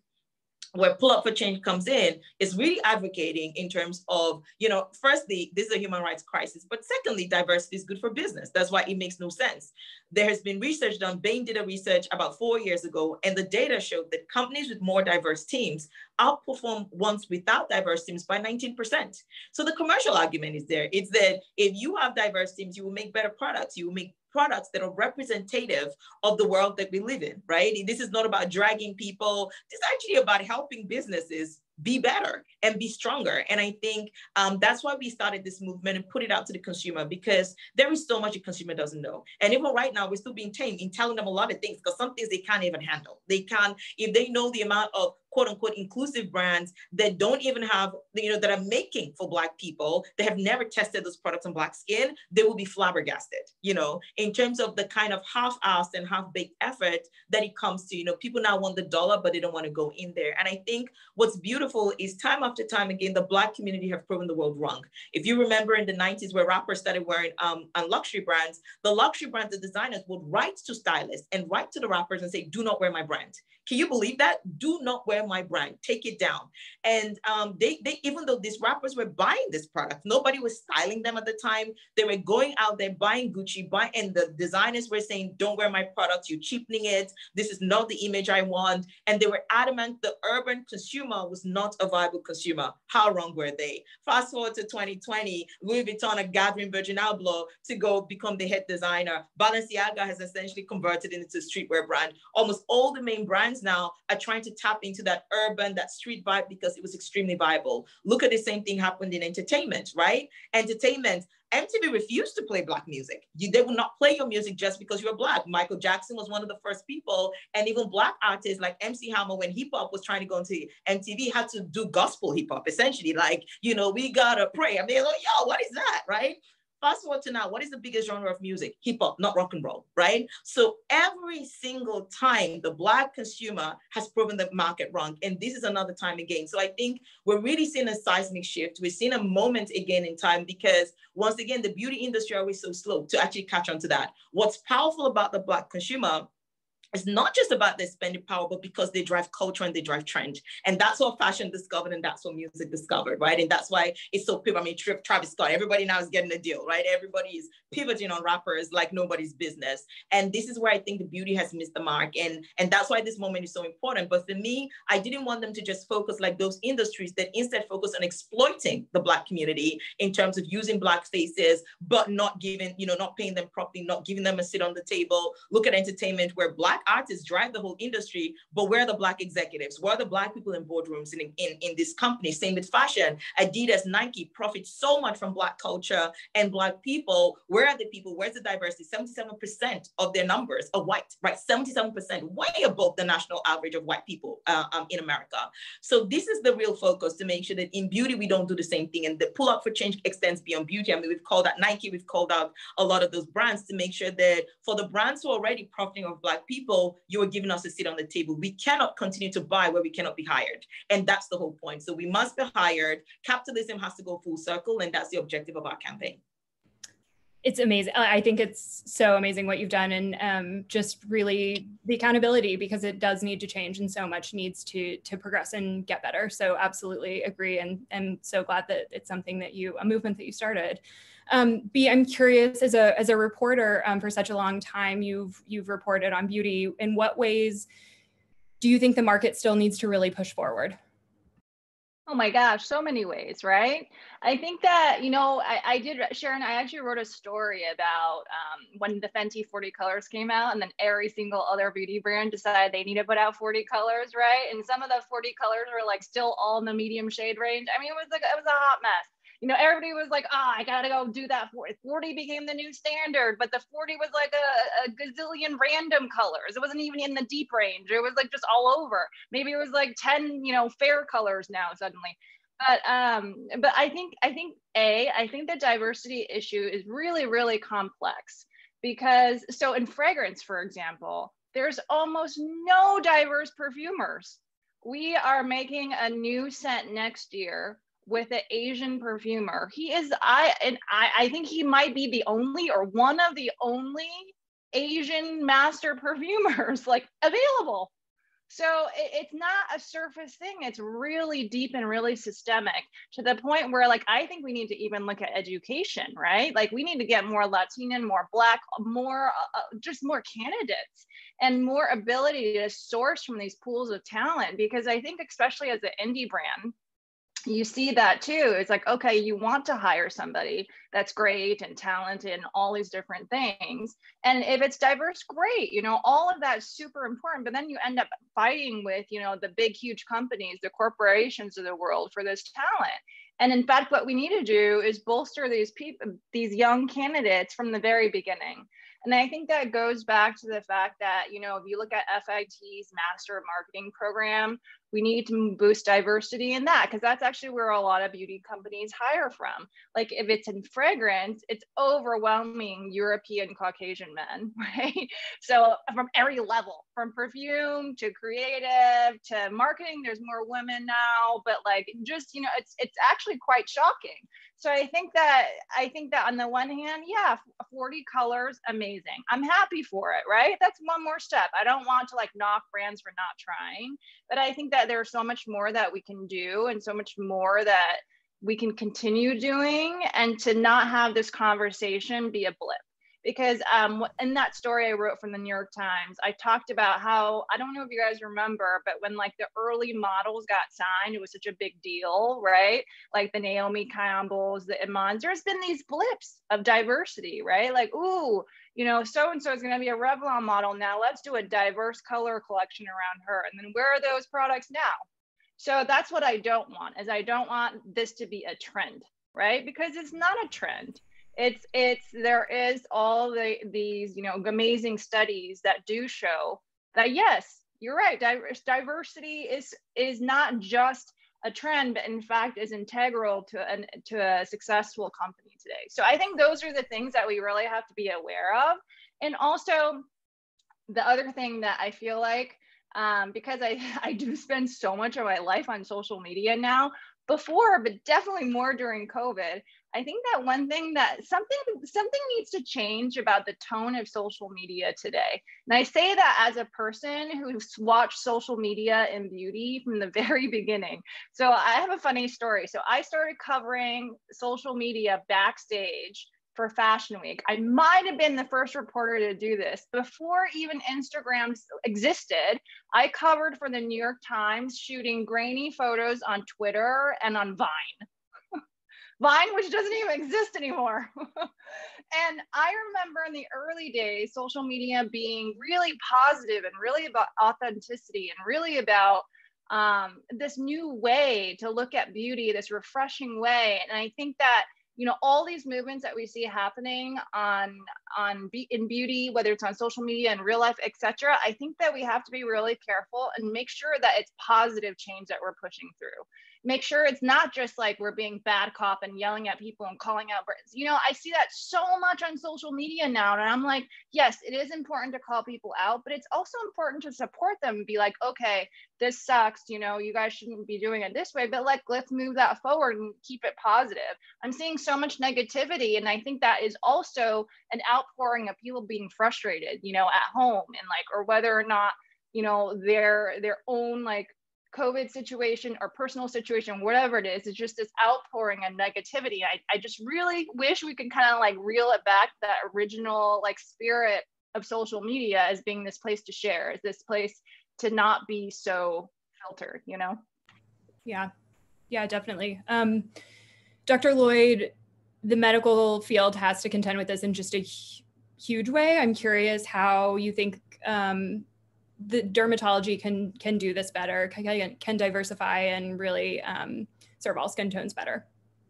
where pull up for change comes in is really advocating in terms of you know firstly this is a human rights crisis but secondly diversity is good for business. That's why it makes no sense. There has been research done. Bain did a research about four years ago and the data showed that companies with more diverse teams outperform ones without diverse teams by 19% so the commercial argument is there. It's that if you have diverse teams you will make better products. You will make products that are representative of the world that we live in, right? This is not about dragging people. This is actually about helping businesses be better and be stronger. And I think um, that's why we started this movement and put it out to the consumer because there is so much a consumer doesn't know. And even right now, we're still being tamed in telling them a lot of things because some things they can't even handle. They can't, if they know the amount of quote unquote inclusive brands that don't even have, you know, that are making for Black people that have never tested those products on Black skin, they will be flabbergasted, you know, in terms of the kind of half-assed and half-baked effort that it comes to, you know, people now want the dollar, but they don't want to go in there. And I think what's beautiful is time after time again, the Black community have proven the world wrong. If you remember in the 90s where rappers started wearing um, on luxury brands, the luxury brands, the designers would write to stylists and write to the rappers and say, do not wear my brand. Can you believe that? Do not wear my brand. Take it down. And um, they, they, even though these rappers were buying this product, nobody was styling them at the time. They were going out there buying Gucci, buying, and the designers were saying, "Don't wear my product. You're cheapening it. This is not the image I want." And they were adamant the urban consumer was not a viable consumer. How wrong were they? Fast forward to 2020, Louis Vuitton are gathering Virgil Abloh to go become the head designer. Balenciaga has essentially converted into a streetwear brand. Almost all the main brands now are trying to tap into that urban, that street vibe because it was extremely viable. Look at the same thing happened in entertainment, right? Entertainment, MTV refused to play Black music. You, they would not play your music just because you're Black. Michael Jackson was one of the first people, and even Black artists like MC Hammer, when hip hop was trying to go into MTV, had to do gospel hip hop essentially. Like, you know, we gotta pray. I mean, like, yo, what is that, right? Fast forward to now, what is the biggest genre of music? Hip hop, not rock and roll, right? So every single time the Black consumer has proven the market wrong. And this is another time again. So I think we're really seeing a seismic shift. We're seeing a moment again in time because once again, the beauty industry always so slow to actually catch on to that. What's powerful about the Black consumer it's not just about their spending power, but because they drive culture and they drive trend. And that's what fashion discovered and that's what music discovered, right? And that's why it's so pivot. I mean, Travis Scott, everybody now is getting a deal, right? Everybody is pivoting on rappers like nobody's business. And this is where I think the beauty has missed the mark. And, and that's why this moment is so important. But for me, I didn't want them to just focus like those industries that instead focus on exploiting the Black community in terms of using Black faces, but not giving, you know, not paying them properly, not giving them a seat on the table. Look at entertainment where Black artists drive the whole industry, but where are the Black executives? Where are the Black people in boardrooms in, in, in this company? Same with fashion. Adidas, Nike profit so much from Black culture and Black people. Where are the people? Where's the diversity? 77% of their numbers are white, right? 77%, way above the national average of white people uh, um, in America. So this is the real focus to make sure that in beauty, we don't do the same thing. And the pull up for change extends beyond beauty. I mean, we've called out Nike, we've called out a lot of those brands to make sure that for the brands who are already profiting of Black people, people, you are giving us a seat on the table. We cannot continue to buy where we cannot be hired. And that's the whole point. So we must be hired. Capitalism has to go full circle. And that's the objective of our campaign it's amazing. I think it's so amazing what you've done and um, just really the accountability because it does need to change and so much needs to to progress and get better. So absolutely agree and and so glad that it's something that you a movement that you started. Um, Bee, I'm curious as a as a reporter um, for such a long time, you've you've reported on beauty. In what ways do you think the market still needs to really push forward? Oh my gosh, so many ways, right? I think that, you know, I, I did, Sharon, I actually wrote a story about um, when the Fenty 40 colors came out, and then every single other beauty brand decided they need to put out 40 colors, right? And some of the 40 colors were like still all in the medium shade range. I mean, it was like, it was a hot mess you know, everybody was like, ah, oh, I gotta go do that. 40 became the new standard, but the 40 was like a, a gazillion random colors. It wasn't even in the deep range. It was like just all over. Maybe it was like 10, you know, fair colors now suddenly. But um, but I think I think a I think the diversity issue is really really complex because so in fragrance, for example, there's almost no diverse perfumers. We are making a new scent next year with an Asian perfumer. He is I and I, I think he might be the only or one of the only Asian master perfumers like available. So it, it's not a surface thing. It's really deep and really systemic to the point where, like, I think we need to even look at education, right? Like, we need to get more Latino, more Black, more, uh, uh just more candidates and more ability to source from these pools of talent. Because I think, especially as an indie brand, you see that too. It's like, okay, you want to hire somebody that's great and talented and all these different things. And if it's diverse, great. You know, all of that's super important. But then you end up fighting with, you know, the big, huge companies, the corporations of the world for this talent. And in fact, what we need to do is bolster these people, these young candidates from the very beginning. And I think that goes back to the fact that, you know, if you look at FIT's master of marketing program, we need to boost diversity in that because that's actually where a lot of beauty companies hire from. Like if it's in fragrance, it's overwhelming European Caucasian men, right? So from every level, from perfume to creative to marketing, there's more women now, but like just, you know, it's it's actually quite shocking. So I think that I think that on the one hand, yeah, 40 colors, amazing. I'm happy for it, right? That's one more step. I don't want to like knock brands for not trying, but I think that there's so much more that we can do and so much more that we can continue doing and to not have this conversation be a blip because um, in that story I wrote from the New York Times, I talked about how I don't know if you guys remember, but when like the early models got signed, it was such a big deal, right? Like the Naomi Campbells, the Imans. There's been these blips of diversity, right? Like, ooh, you know, so and so is going to be a Revlon model now. Let's do a diverse color collection around her, and then where are those products now? So that's what I don't want. Is I don't want this to be a trend, right? Because it's not a trend it's it's there is all the these you know amazing studies that do show that yes you're right diversity is is not just a trend but in fact is integral to an to a successful company today so i think those are the things that we really have to be aware of and also the other thing that i feel like um, because I, I do spend so much of my life on social media now before, but definitely more during COVID. I think that one thing that something something needs to change about the tone of social media today. And I say that as a person who's watched social media and beauty from the very beginning. So I have a funny story. So I started covering social media backstage for Fashion Week. I might have been the first reporter to do this. Before even Instagram existed, I covered for the New York Times shooting grainy photos on Twitter and on Vine. Vine, which doesn't even exist anymore. and I remember in the early days, social media being really positive and really about authenticity and really about um, this new way to look at beauty, this refreshing way. And I think that you know all these movements that we see happening on on be, in beauty whether it's on social media and real life etc i think that we have to be really careful and make sure that it's positive change that we're pushing through make sure it's not just like we're being bad cop and yelling at people and calling out brands. You know, I see that so much on social media now. And I'm like, yes, it is important to call people out, but it's also important to support them and be like, okay, this sucks. You know, you guys shouldn't be doing it this way, but like, let's move that forward and keep it positive. I'm seeing so much negativity. And I think that is also an outpouring of people being frustrated, you know, at home and like, or whether or not, you know, their, their own like COVID situation or personal situation, whatever it is, it's just this outpouring of negativity. I, I just really wish we could kind of like reel it back that original like spirit of social media as being this place to share, as this place to not be so filtered, you know? Yeah, yeah, definitely. Um, Dr. Lloyd, the medical field has to contend with this in just a huge way. I'm curious how you think um, the dermatology can can do this better, can, can diversify and really um, serve all skin tones better.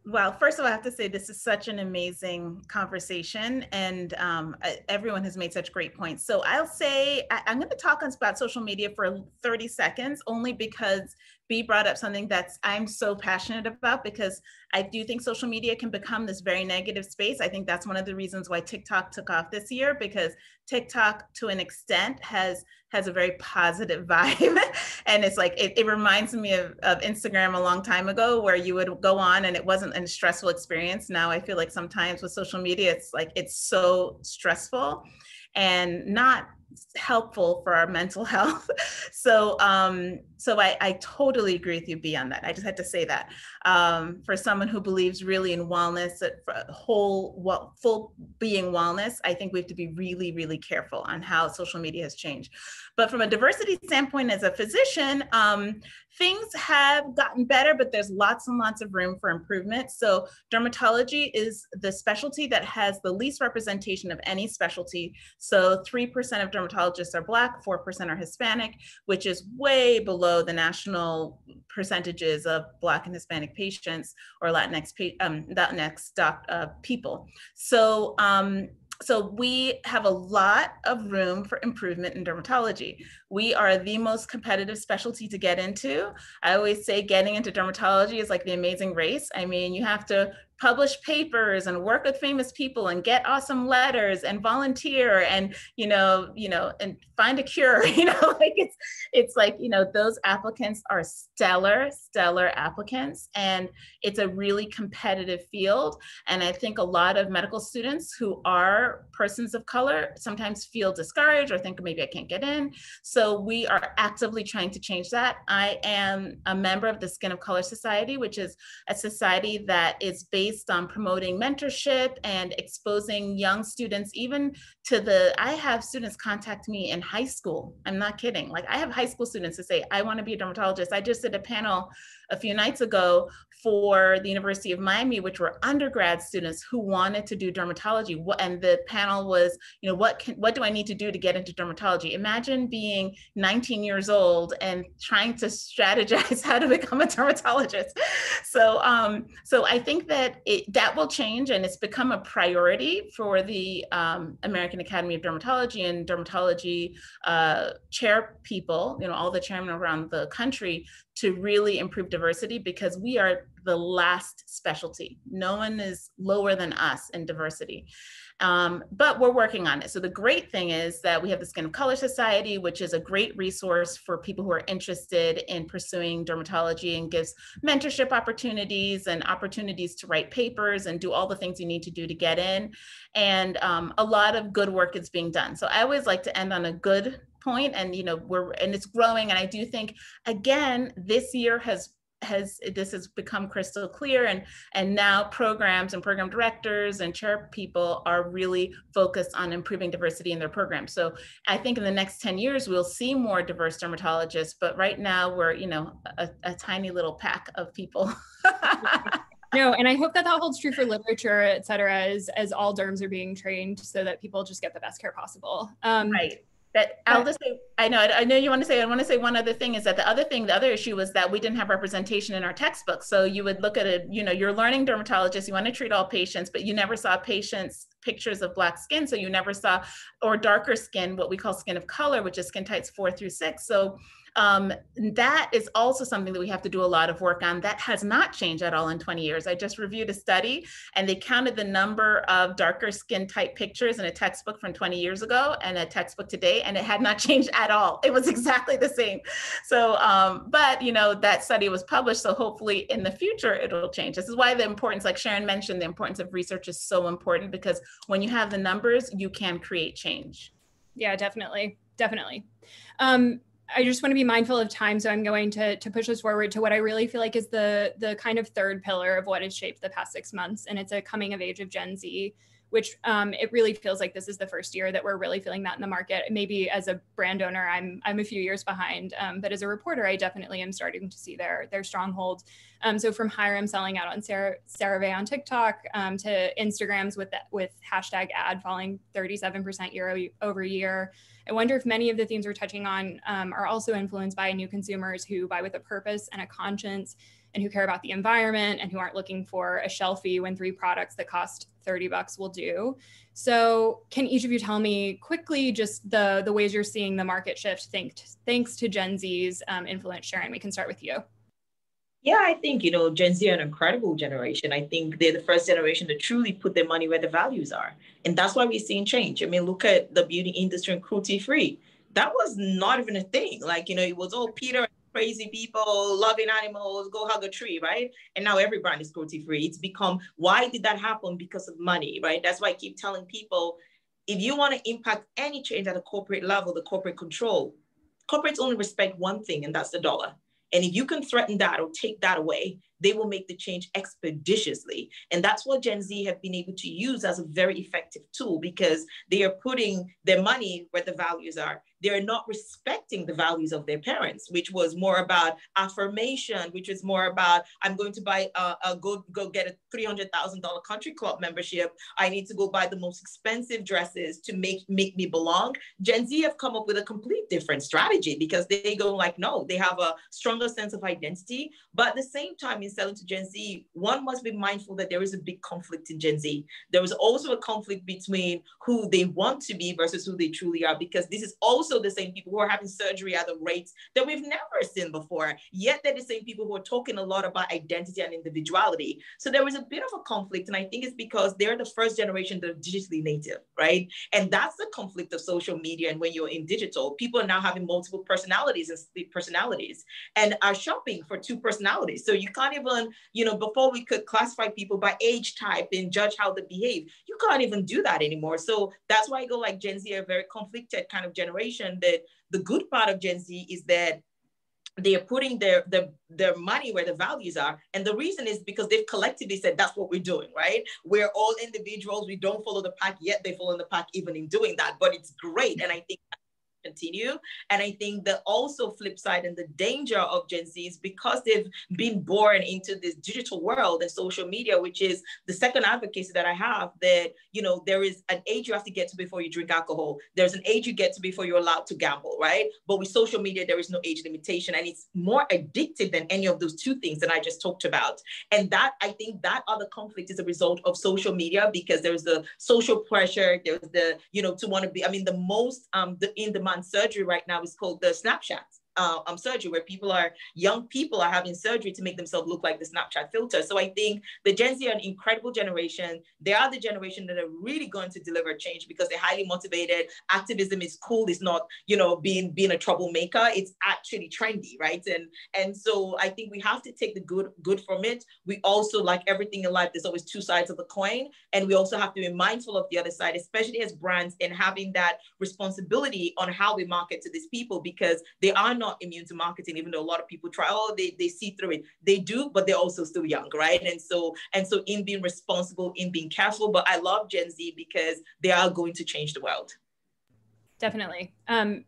Well, first of all, I have to say this is such an amazing conversation, and um, everyone has made such great points. So I'll say I, am going to talk about social media for 30 seconds, only because Bee brought up something that's I'm so passionate about because I do think social media can become this very negative space. I think that's one of the reasons why TikTok took off this year because TikTok to an extent has has a very positive vibe. and it's like it, it reminds me of, of Instagram a long time ago where you would go on and it wasn't a stressful experience. Now I feel like sometimes with social media, it's like it's so stressful and not helpful for our mental health. so um, so I, I totally agree with you beyond that. I just had to say that um, for someone who believes really in wellness, whole well, full being wellness, I think we have to be really, really careful on how social media has changed. But from a diversity standpoint, as a physician, um, things have gotten better, but there's lots and lots of room for improvement. So dermatology is the specialty that has the least representation of any specialty. So 3% of dermatologists are Black, 4% are Hispanic, which is way below the national percentages of Black and Hispanic patients or Latinx, um, Latinx doc, uh, people. So um, so we have a lot of room for improvement in dermatology. We are the most competitive specialty to get into. I always say getting into dermatology is like the amazing race. I mean, you have to publish papers and work with famous people and get awesome letters and volunteer and you know you know and find a cure you know like it's it's like you know those applicants are stellar stellar applicants and it's a really competitive field and i think a lot of medical students who are persons of color sometimes feel discouraged or think maybe i can't get in so we are actively trying to change that. I am a member of the Skin of Color Society, which is a society that is based on promoting mentorship and exposing young students, even to the, I have students contact me in high school. I'm not kidding. Like I have high school students to say, I want to be a dermatologist. I just did a panel a few nights ago for the University of Miami, which were undergrad students who wanted to do dermatology. And the panel was, you know, what can, what do I need to do to get into dermatology? Imagine being 19 years old and trying to strategize how to become a dermatologist. So, um, so I think that it, that will change, and it's become a priority for the um, American Academy of Dermatology and dermatology uh, chair people, you know, all the chairmen around the country to really improve diversity because we are the last specialty. No one is lower than us in diversity. Um, but we're working on it. So the great thing is that we have the Skin of Color Society, which is a great resource for people who are interested in pursuing dermatology and gives mentorship opportunities and opportunities to write papers and do all the things you need to do to get in. And um, a lot of good work is being done. So I always like to end on a good point and you know we're and it's growing. And i do think again this year has has this has become crystal clear and and now programs and program directors and chair people are really focused on improving diversity in their programs. So i think in the next 10 years we'll see more diverse dermatologists but right now we're you know a, a tiny little pack of people. No and i hope that that holds true for literature et cetera as as all derms are being trained so that people just get the best care possible. Um, right that I'll just say, I know, I know you want to say, I want to say one other thing is that the other thing, the other issue was that we didn't have representation in our textbook. So you would look at it, you know, you're learning dermatologist, you want to treat all patients, but you never saw patients pictures of black skin. So you never saw, or darker skin, what we call skin of color, which is skin types four through six. So um, that is also something that we have to do a lot of work on. That has not changed at all in 20 years. I just reviewed a study and they counted the number of darker skin type pictures in a textbook from 20 years ago and a textbook today, and it had not changed at all. It was exactly the same. So, um, but you know, that study was published. So hopefully in the future, it'll change. This is why the importance, like Sharon mentioned, the importance of research is so important because when you have the numbers, you can create change. Yeah, definitely. Definitely. Um, I just want to be mindful of time, so I'm going to to push us forward to what I really feel like is the the kind of third pillar of what has shaped the past six months, and it's a coming of age of Gen Z, which um, it really feels like this is the first year that we're really feeling that in the market. Maybe as a brand owner, I'm I'm a few years behind, um, but as a reporter, I definitely am starting to see their their stronghold. Um, so from Hyram selling out on Sarah CeraVe on TikTok um, to Instagrams with with hashtag ad falling 37% year over year. I wonder if many of the themes we're touching on um, are also influenced by new consumers who buy with a purpose and a conscience and who care about the environment and who aren't looking for a shelfie when three products that cost 30 bucks will do. So can each of you tell me quickly just the, the ways you're seeing the market shift thanks, thanks to Gen Z's um, influence? Sharon, we can start with you. Yeah, I think, you know, Gen Z are an incredible generation. I think they're the first generation to truly put their money where the values are. And that's why we're seeing change. I mean, look at the beauty industry and cruelty free. That was not even a thing. Like, you know, it was all PETA crazy people loving animals, go hug a tree, right? And now every brand is cruelty free. It's become, why did that happen? Because of money, right? That's why I keep telling people if you want to impact any change at a corporate level, the corporate control, corporates only respect one thing, and that's the dollar. And if you can threaten that or take that away, they will make the change expeditiously. And that's what Gen Z have been able to use as a very effective tool because they are putting their money where the values are they're not respecting the values of their parents, which was more about affirmation, which is more about I'm going to buy a, a go go get a three hundred thousand dollar country club membership. I need to go buy the most expensive dresses to make make me belong. Gen Z have come up with a complete different strategy because they go like no, they have a stronger sense of identity. But at the same time, in selling to Gen Z, one must be mindful that there is a big conflict in Gen Z. There is also a conflict between who they want to be versus who they truly are because this is also also the same people who are having surgery at the rates that we've never seen before. Yet they're the same people who are talking a lot about identity and individuality. So there was a bit of a conflict. And I think it's because they're the first generation that are digitally native, right? And that's the conflict of social media. And when you're in digital, people are now having multiple personalities and personalities and are shopping for two personalities. So you can't even, you know, before we could classify people by age type and judge how they behave, you can't even do that anymore. So that's why I go like Gen Z are very conflicted kind of generation generation that the good part of Gen Z is that they are putting their, their their money where the values are. And the reason is because they've collectively said that's what we're doing right? We're all individuals. We don't follow the pack yet. They follow the pack even in doing that. But it's great. And i think continue. And I think the also flip side and the danger of Gen Z is because they've been born into this digital world and social media, which is the second advocacy that I have that, you know, there is an age you have to get to before you drink alcohol. There's an age you get to before you're allowed to gamble, right? But with social media, there is no age limitation and it's more addictive than any of those two things that I just talked about. And that, I think that other conflict is a result of social media because there's the social pressure, there's the, you know, to want to be, I mean, the most um, the in demand surgery right now is called the snapshots uh, um, surgery where people are young people are having surgery to make themselves look like the Snapchat filter. So I think the Gen Z are an incredible generation. They are the generation that are really going to deliver change because they're highly motivated. Activism is cool. It's not you know being being a troublemaker. It's actually trendy, right? And and so I think we have to take the good good from it. We also like everything in life. There's always two sides of the coin, and we also have to be mindful of the other side, especially as brands and having that responsibility on how we market to these people because they are not not immune to marketing, even though a lot of people try, oh, they, they see through it. They do, but they're also still young, right? And so, and so in being responsible, in being careful, but I love Gen Z because they are going to change the world. Definitely. Um,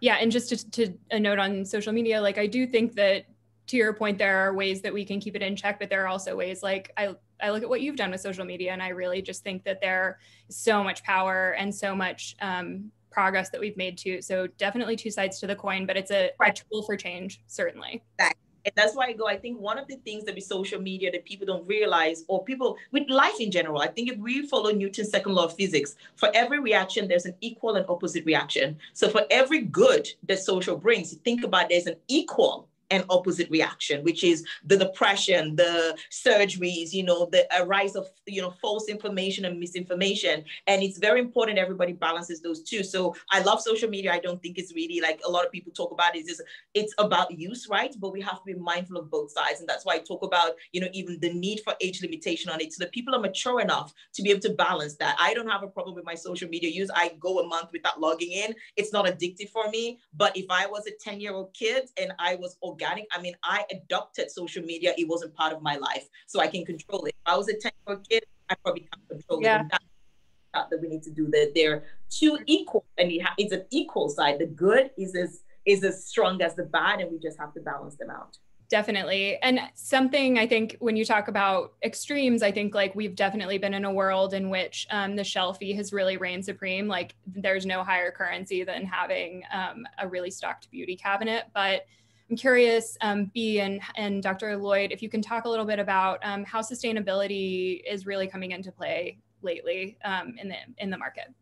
yeah, and just to, to a note on social media, like I do think that to your point, there are ways that we can keep it in check, but there are also ways like I, I look at what you've done with social media and I really just think that there is so much power and so much um, progress that we've made too. So definitely two sides to the coin, but it's a, right. a tool for change, certainly. Exactly. And that's why I go, I think one of the things that with social media that people don't realize, or people with life in general, I think if we follow Newton's second law of physics, for every reaction, there's an equal and opposite reaction. So for every good that social brings, think about there's an equal an opposite reaction, which is the depression, the surgeries, you know, the rise of, you know, false information and misinformation. And it's very important everybody balances those two. So I love social media. I don't think it's really like a lot of people talk about it. It's, just, it's about use, right? But we have to be mindful of both sides. And that's why I talk about, you know, even the need for age limitation on it. So that people are mature enough to be able to balance that. I don't have a problem with my social media use. I go a month without logging in. It's not addictive for me. But if I was a 10 year old kid and I was organic. I mean, I adopted social media. It wasn't part of my life, so I can control it. If I was a 10 year old kid, I probably can't control yeah. it. That's that we need to do that. They're two equal, and it's an equal side. The good is as is as strong as the bad, and we just have to balance them out definitely and something i think when you talk about extremes i think like we've definitely been in a world in which um, the shelfie has really reigned supreme like there's no higher currency than having um, a really stocked beauty cabinet but i'm curious um, Bee and, and dr lloyd if you can talk a little bit about um, how sustainability is really coming into play lately um, in the in the market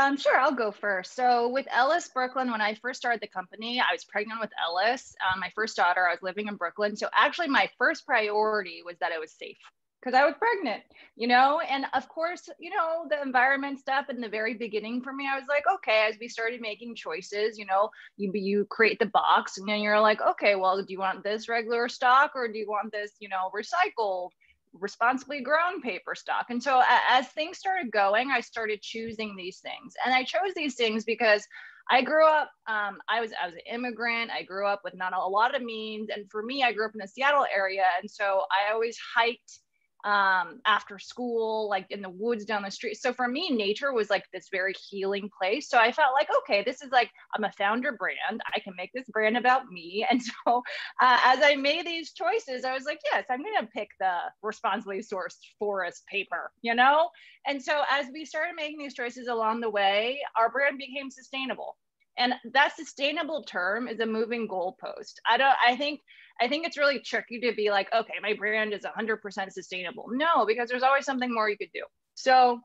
um, sure, I'll go first. So with Ellis Brooklyn, when I first started the company, I was pregnant with Ellis, um, my first daughter. I was living in Brooklyn. So actually, my first priority was that it was safe because I was pregnant, you know? And of course, you know, the environment stuff in the very beginning for me, I was like, okay, as we started making choices, you know, you, you create the box and then you're like, okay, well, do you want this regular stock or do you want this, you know, recycled? responsibly grown paper stock. And so as things started going, I started choosing these things. And I chose these things because I grew up, um, I was I was an immigrant. I grew up with not a lot of means. And for me, I grew up in the Seattle area. And so I always hiked um, after school, like in the woods down the street. So for me, nature was like this very healing place. So I felt like, okay, this is like, I'm a founder brand. I can make this brand about me. And so uh, as I made these choices, I was like, yes, I'm going to pick the responsibly sourced forest paper, you know? And so as we started making these choices along the way, our brand became sustainable. And that sustainable term is a moving goalpost. I don't, I think I think it's really tricky to be like, okay, my brand is 100% sustainable. No, because there's always something more you could do. So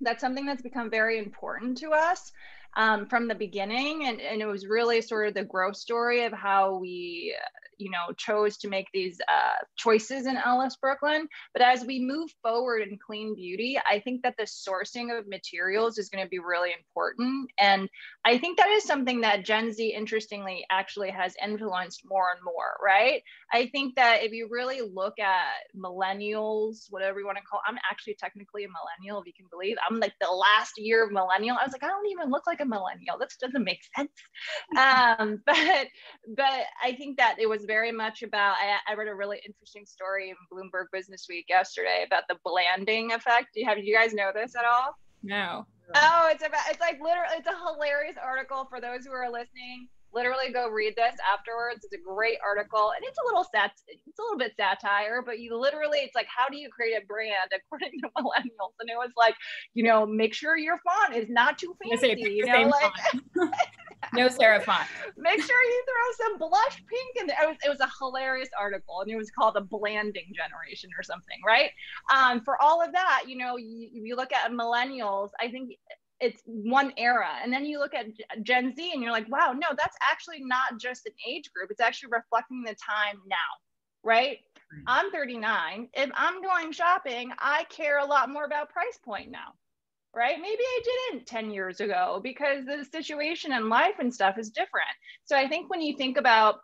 that's something that's become very important to us um, from the beginning. And, and it was really sort of the growth story of how we you know, chose to make these uh, choices in Ellis Brooklyn. But as we move forward in clean beauty, I think that the sourcing of materials is going to be really important. And I think that is something that Gen Z, interestingly, actually has influenced more and more, right? I think that if you really look at millennials, whatever you want to call, I'm actually technically a millennial, if you can believe. I'm like the last year of millennial. I was like, I don't even look like a millennial. That doesn't make sense. Um, but but I think that it was very much about. I, I read a really interesting story in Bloomberg Business Week yesterday about the blanding effect. Do you have you guys know this at all? No. Oh, it's about. It's like literally. It's a hilarious article for those who are listening literally go read this afterwards. It's a great article and it's a little sat it's a little bit satire, but you literally, it's like how do you create a brand according to millennials? And it was like, you know, make sure your font is not too fancy, you know, like no serif font. Make sure you throw some blush pink in there. It was, it was a hilarious article and it was called the blanding generation or something, right? Um, for all of that, you know, you, you look at millennials, I think it's one era and then you look at gen z and you're like wow no that's actually not just an age group it's actually reflecting the time now right i'm 39 if i'm going shopping i care a lot more about price point now right maybe i didn't 10 years ago because the situation in life and stuff is different so i think when you think about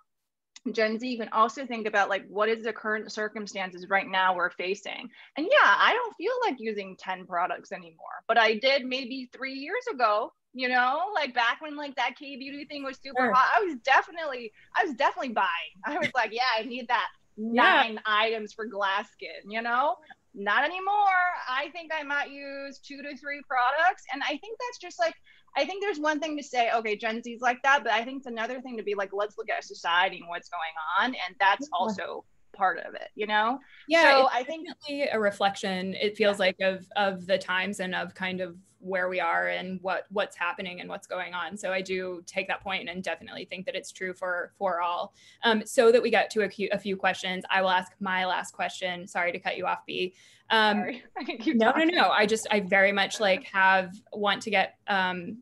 Gen Z, you can also think about like what is the current circumstances right now we're facing. And yeah, I don't feel like using 10 products anymore, but I did maybe three years ago, you know, like back when like that K beauty thing was super sure. hot. I was definitely, I was definitely buying. I was like, yeah, I need that nine yeah. items for glass skin, you know? Not anymore. I think I might use two to three products. And I think that's just like I think there's one thing to say, okay, Gen Z's like that, but I think it's another thing to be like, let's look at society and what's going on, and that's also part of it, you know? Yeah, so I think a reflection. It feels yeah. like of of the times and of kind of where we are and what what's happening and what's going on. So I do take that point and definitely think that it's true for for all. Um, so that we get to a few, a few questions, I will ask my last question. Sorry to cut you off, Bee. Um, no, no, no. I just I very much like have want to get um,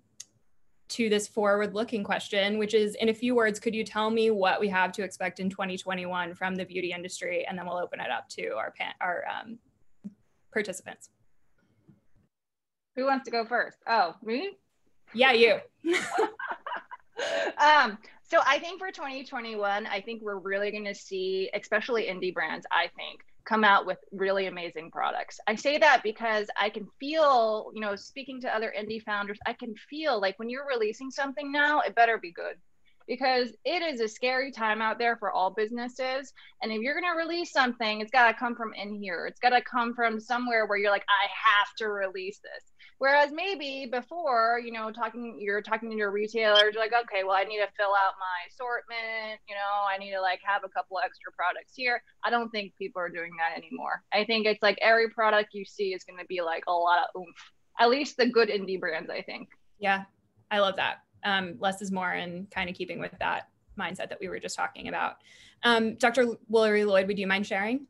to this forward looking question, which is in a few words, could you tell me what we have to expect in 2021 from the beauty industry? And then we'll open it up to our, pan- our um, participants. Who wants to go first? Oh, me? Yeah, you. um, so I think for 2021, I think we're really going to see, especially indie brands, I think, come out with really amazing products. I say that because I can feel, you know, speaking to other indie founders, I can feel like when you're releasing something now, it better be good because it is a scary time out there for all businesses. And if you're going to release something, it's got to come from in here. It's got to come from somewhere where you're like, I have to release this. Whereas maybe before, you know, talking, you're talking to your retailers, you're like, okay, well, I need to fill out my assortment. You know, I need to like have a couple extra products here. I don't think people are doing that anymore. I think it's like every product you see is going to be like a lot of oomph. At least the good indie brands, I think. Yeah, I love that. Um, less is more, and kind of keeping with that mindset that we were just talking about. Um, Dr. Woolery Lloyd, would you mind sharing?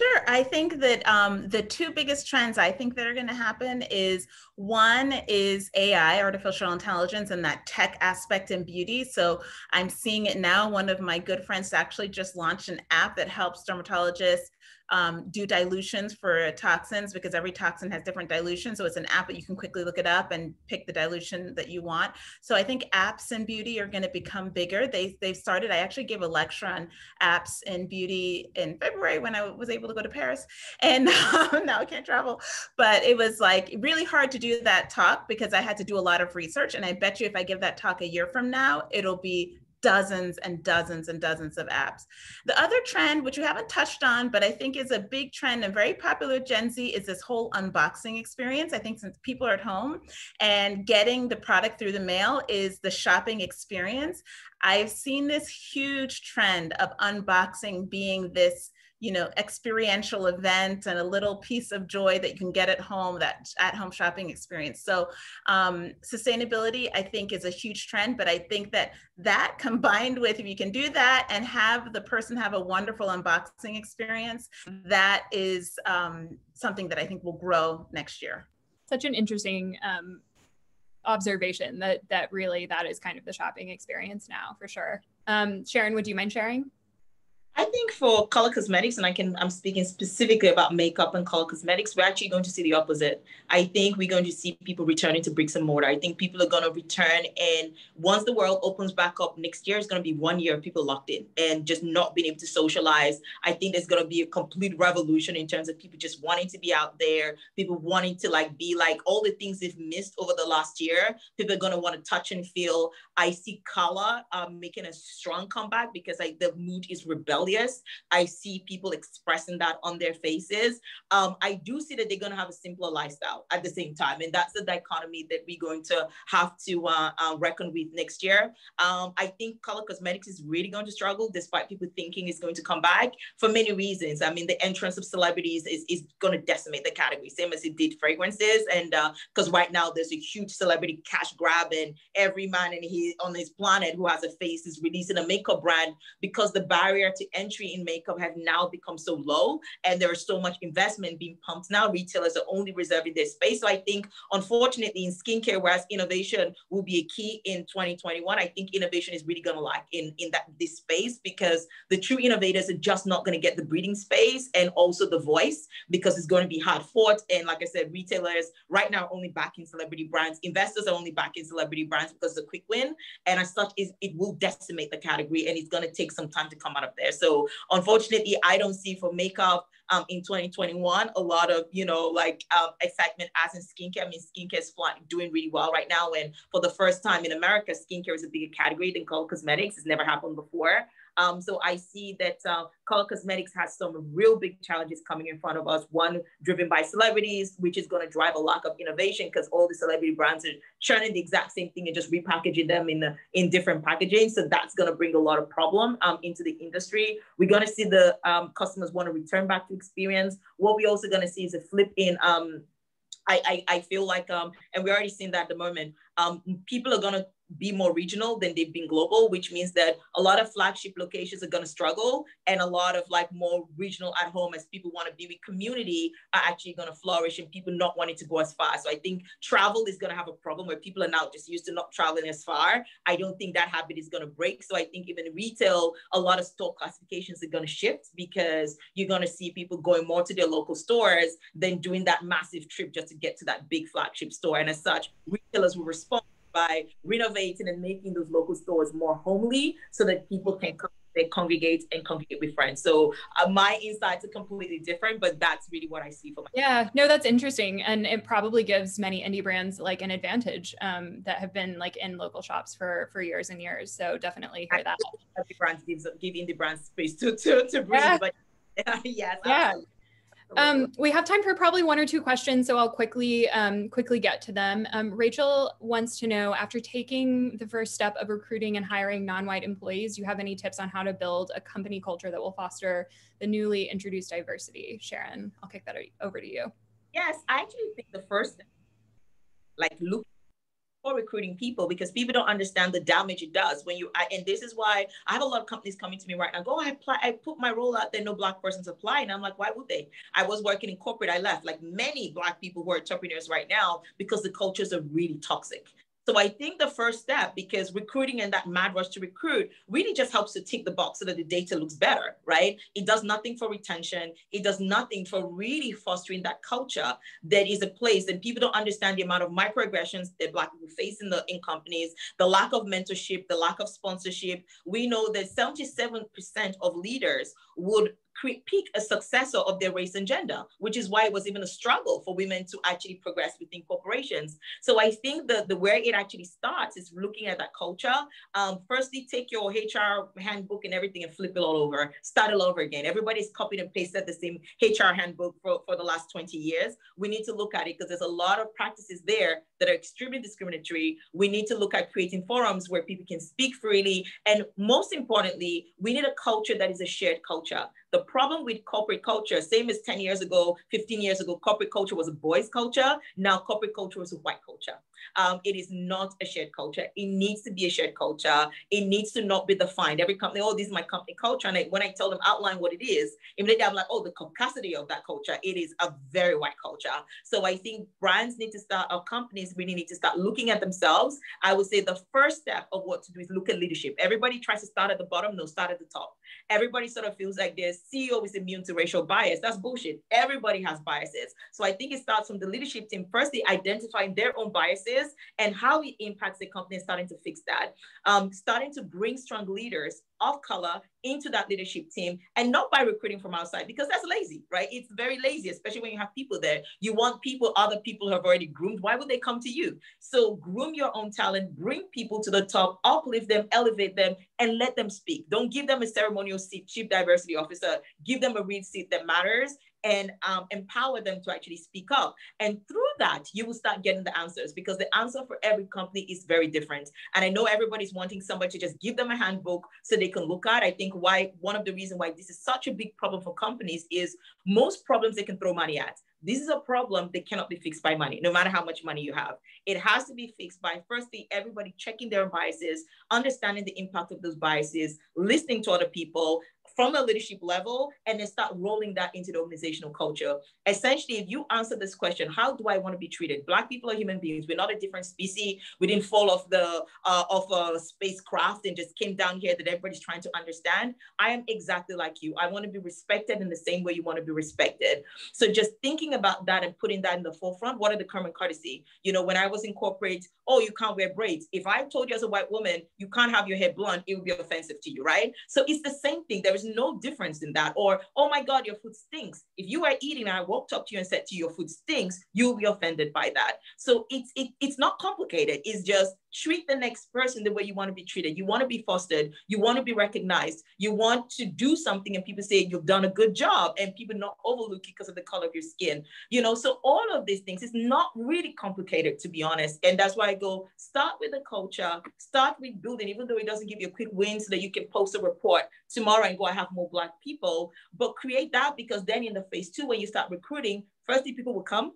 Sure. I think that um, the two biggest trends I think that are going to happen is one is AI, artificial intelligence, and that tech aspect in beauty. So I'm seeing it now. One of my good friends actually just launched an app that helps dermatologists um, do dilutions for toxins because every toxin has different dilutions. So it's an app that you can quickly look it up and pick the dilution that you want. So I think apps in beauty are going to become bigger. They they've started. I actually gave a lecture on apps in beauty in February when I was able to go to Paris, and um, now I can't travel. But it was like really hard to do that talk because I had to do a lot of research. And I bet you if I give that talk a year from now, it'll be dozens and dozens and dozens of apps. The other trend, which we haven't touched on, but I think is a big trend and very popular Gen Z, is this whole unboxing experience. I think since people are at home and getting the product through the mail is the shopping experience. I've seen this huge trend of unboxing being this you know experiential event and a little piece of joy that you can get at home that at home shopping experience. So um, sustainability i think is a huge trend but i think that that combined with if you can do that and have the person have a wonderful unboxing experience that is um, something that i think will grow next year. Such an interesting um, observation that that really that is kind of the shopping experience now for sure. Um, sharon would you mind sharing I think for color cosmetics, and I can I'm speaking specifically about makeup and color cosmetics, we're actually going to see the opposite. I think we're going to see people returning to bricks and mortar. I think people are going to return, and once the world opens back up next year, it's going to be one year of people locked in and just not being able to socialize. I think there's going to be a complete revolution in terms of people just wanting to be out there, people wanting to like be like all the things they've missed over the last year. People are going to want to touch and feel. I see color um, making a strong comeback because like the mood is rebellious rebellious. I see people expressing that on their faces. Um, I do see that they're going to have a simpler lifestyle at the same time. And that's the dichotomy that we're going to have to uh, uh, reckon with next year. Um, I think color cosmetics is really going to struggle despite people thinking it's going to come back for many reasons. I mean, the entrance of celebrities is, is going to decimate the category, same as it did fragrances. And because uh, right now there's a huge celebrity cash grab and every man in he, on his planet who has a face is releasing a makeup brand because the barrier to entry in makeup have now become so low and there is so much investment being pumped. Now retailers are only reserving their space. So i think unfortunately in skincare whereas innovation will be a key in 2021 i think innovation is really going to lack in in that this space because the true innovators are just not going to get the breathing space and also the voice because it's going to be hard fought. And like i said retailers right now are only backing celebrity brands. Investors are only backing celebrity brands because it's a quick win and as such it will decimate the category and it's going to take some time to come out of there so unfortunately, I don't see for makeup um, in 2021 a lot of you know like um, excitement as in skincare. I mean, skincare is doing really well right now, and for the first time in America, skincare is a bigger category than color cosmetics. It's never happened before. Um, so I see that uh, color cosmetics has some real big challenges coming in front of us. One driven by celebrities, which is going to drive a lack of innovation because all the celebrity brands are churning the exact same thing and just repackaging them in in different packaging. So that's going to bring a lot of problem um, into the industry. We're going to see the um, customers want to return back to experience. What we're also going to see is a flip in um, I, I, I, feel like, um, and we're already seeing that at the moment, um, people are going to be more regional than they've been global, which means that a lot of flagship locations are going to struggle and a lot of like more regional at home as people want to be with community are actually going to flourish and people not wanting to go as far. So I think travel is going to have a problem where people are now just used to not traveling as far. I don't think that habit is going to break. So I think even retail, a lot of store classifications are going to shift because you're going to see people going more to their local stores than doing that massive trip just to get to that big flagship store. And as such, retailers will respond by renovating and making those local stores more homely so that people can come they congregate and congregate with friends. So uh, my insights are completely different, but that's really what I see for my. Yeah, no, that's interesting, and it probably gives many indie brands like an advantage um, that have been like in local shops for for years and years. So definitely hear that. Indie brands gives give indie brands space to to to breathe, yeah. but yes, yeah. Absolutely. Um, we have time for probably one or two questions, so I'll quickly um, quickly get to them. Um, Rachel wants to know, after taking the first step of recruiting and hiring non-white employees, do you have any tips on how to build a company culture that will foster the newly introduced diversity? Sharon, I'll kick that over to you. Yes, I actually think the first, like look recruiting people because people don't understand the damage it does when you I, and this is why I have a lot of companies coming to me right now go I apply I put my role out there no black persons apply. And I'm like why would they? I was working in corporate I left. Like many black people who are entrepreneurs right now because the cultures are really toxic so I think the first step, because recruiting and that mad rush to recruit really just helps to tick the box so that the data looks better, right? It does nothing for retention. It does nothing for really fostering that culture that is a place and people don't understand the amount of microaggressions that Black people face in the in companies, the lack of mentorship, the lack of sponsorship. We know that 77% of leaders would pick a successor of their race and gender, which is why it was even a struggle for women to actually progress within corporations. So I think that the where it actually starts is looking at that culture. Um, firstly, take your HR handbook and everything and flip it all over, start it all over again. Everybody's copied and pasted the same HR handbook for, for the last 20 years. We need to look at it because there's a lot of practices there that are extremely discriminatory. We need to look at creating forums where people can speak freely. And most importantly, we need a culture that is a shared culture The problem with corporate culture, same as 10 years ago, 15 years ago, corporate culture was a boys' culture. Now corporate culture is a white culture. Um, it is not a shared culture. It needs to be a shared culture. It needs to not be defined. Every company, oh, this is my company culture. And I, when I tell them outline what it is, immediately I'm like, oh, the capacity of that culture. It is a very white culture. So I think brands need to start, or companies really need to start looking at themselves. I would say the first step of what to do is look at leadership. Everybody tries to start at the bottom, no, start at the top. Everybody sort of feels like their CEO is immune to racial bias. That's bullshit. Everybody has biases. So I think it starts from the leadership team, firstly identifying their own biases and how it impacts the company, starting to fix that. Um, starting to bring strong leaders of color into that leadership team and not by recruiting from outside because that's lazy, right? It's very lazy, especially when you have people there. You want people, other people who have already groomed. Why would they come to you? So groom your own talent, bring people to the top, uplift them, elevate them, and let them speak. Don't give them a ceremonial seat, chief diversity officer. Give them a real seat that matters and um, empower them to actually speak up. And through that, you will start getting the answers because the answer for every company is very different. And I know everybody's wanting somebody to just give them a handbook so they can look at. I think why one of the reasons why this is such a big problem for companies is most problems they can throw money at. This is a problem that cannot be fixed by money, no matter how much money you have. It has to be fixed by firstly, everybody checking their biases, understanding the impact of those biases, listening to other people, from the leadership level and then start rolling that into the organizational culture. Essentially, if you answer this question, how do I want to be treated? Black people are human beings. We're not a different species. We didn't fall off the uh, off a spacecraft and just came down here that everybody's trying to understand. I am exactly like you. I want to be respected in the same way you want to be respected. So just thinking about that and putting that in the forefront. What are the common courtesy? You know, when I was in corporate, oh, you can't wear braids. If I told you as a white woman, you can't have your hair blonde, it would be offensive to you, right? So it's the same thing. There is no difference in that. Or, oh my God, your food stinks. If you are eating and I walked up to you and said to you, your food stinks, you'll be offended by that. So it's it, it's not complicated. It's just treat the next person the way you want to be treated. You want to be fostered. You want to be recognized. You want to do something and people say you've done a good job and people not overlook you because of the color of your skin. You know, so all of these things is not really complicated to be honest. And that's why I go start with the culture, start with building, even though it doesn't give you a quick win so that you can post a report tomorrow and go, I have more black people, but create that because then in the phase two, when you start recruiting, firstly, people will come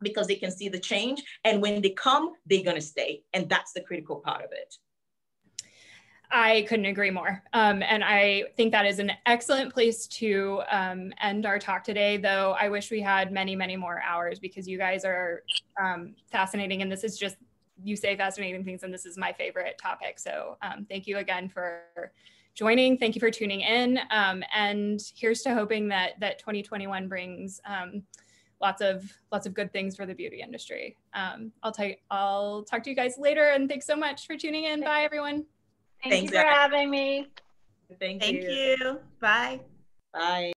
because they can see the change. And when they come, they're going to stay. And that's the critical part of it. I couldn't agree more. Um, and I think that is an excellent place to um, end our talk today, though I wish we had many, many more hours because you guys are um, fascinating. And this is just, you say fascinating things, and this is my favorite topic. So um, thank you again for joining. Thank you for tuning in. Um, and here's to hoping that, that 2021 brings um, lots of lots of good things for the beauty industry. Um, I'll take I'll talk to you guys later and thanks so much for tuning in. Bye everyone. Thank Thanks, you for having me. Thank, Thank you. you. Bye. Bye.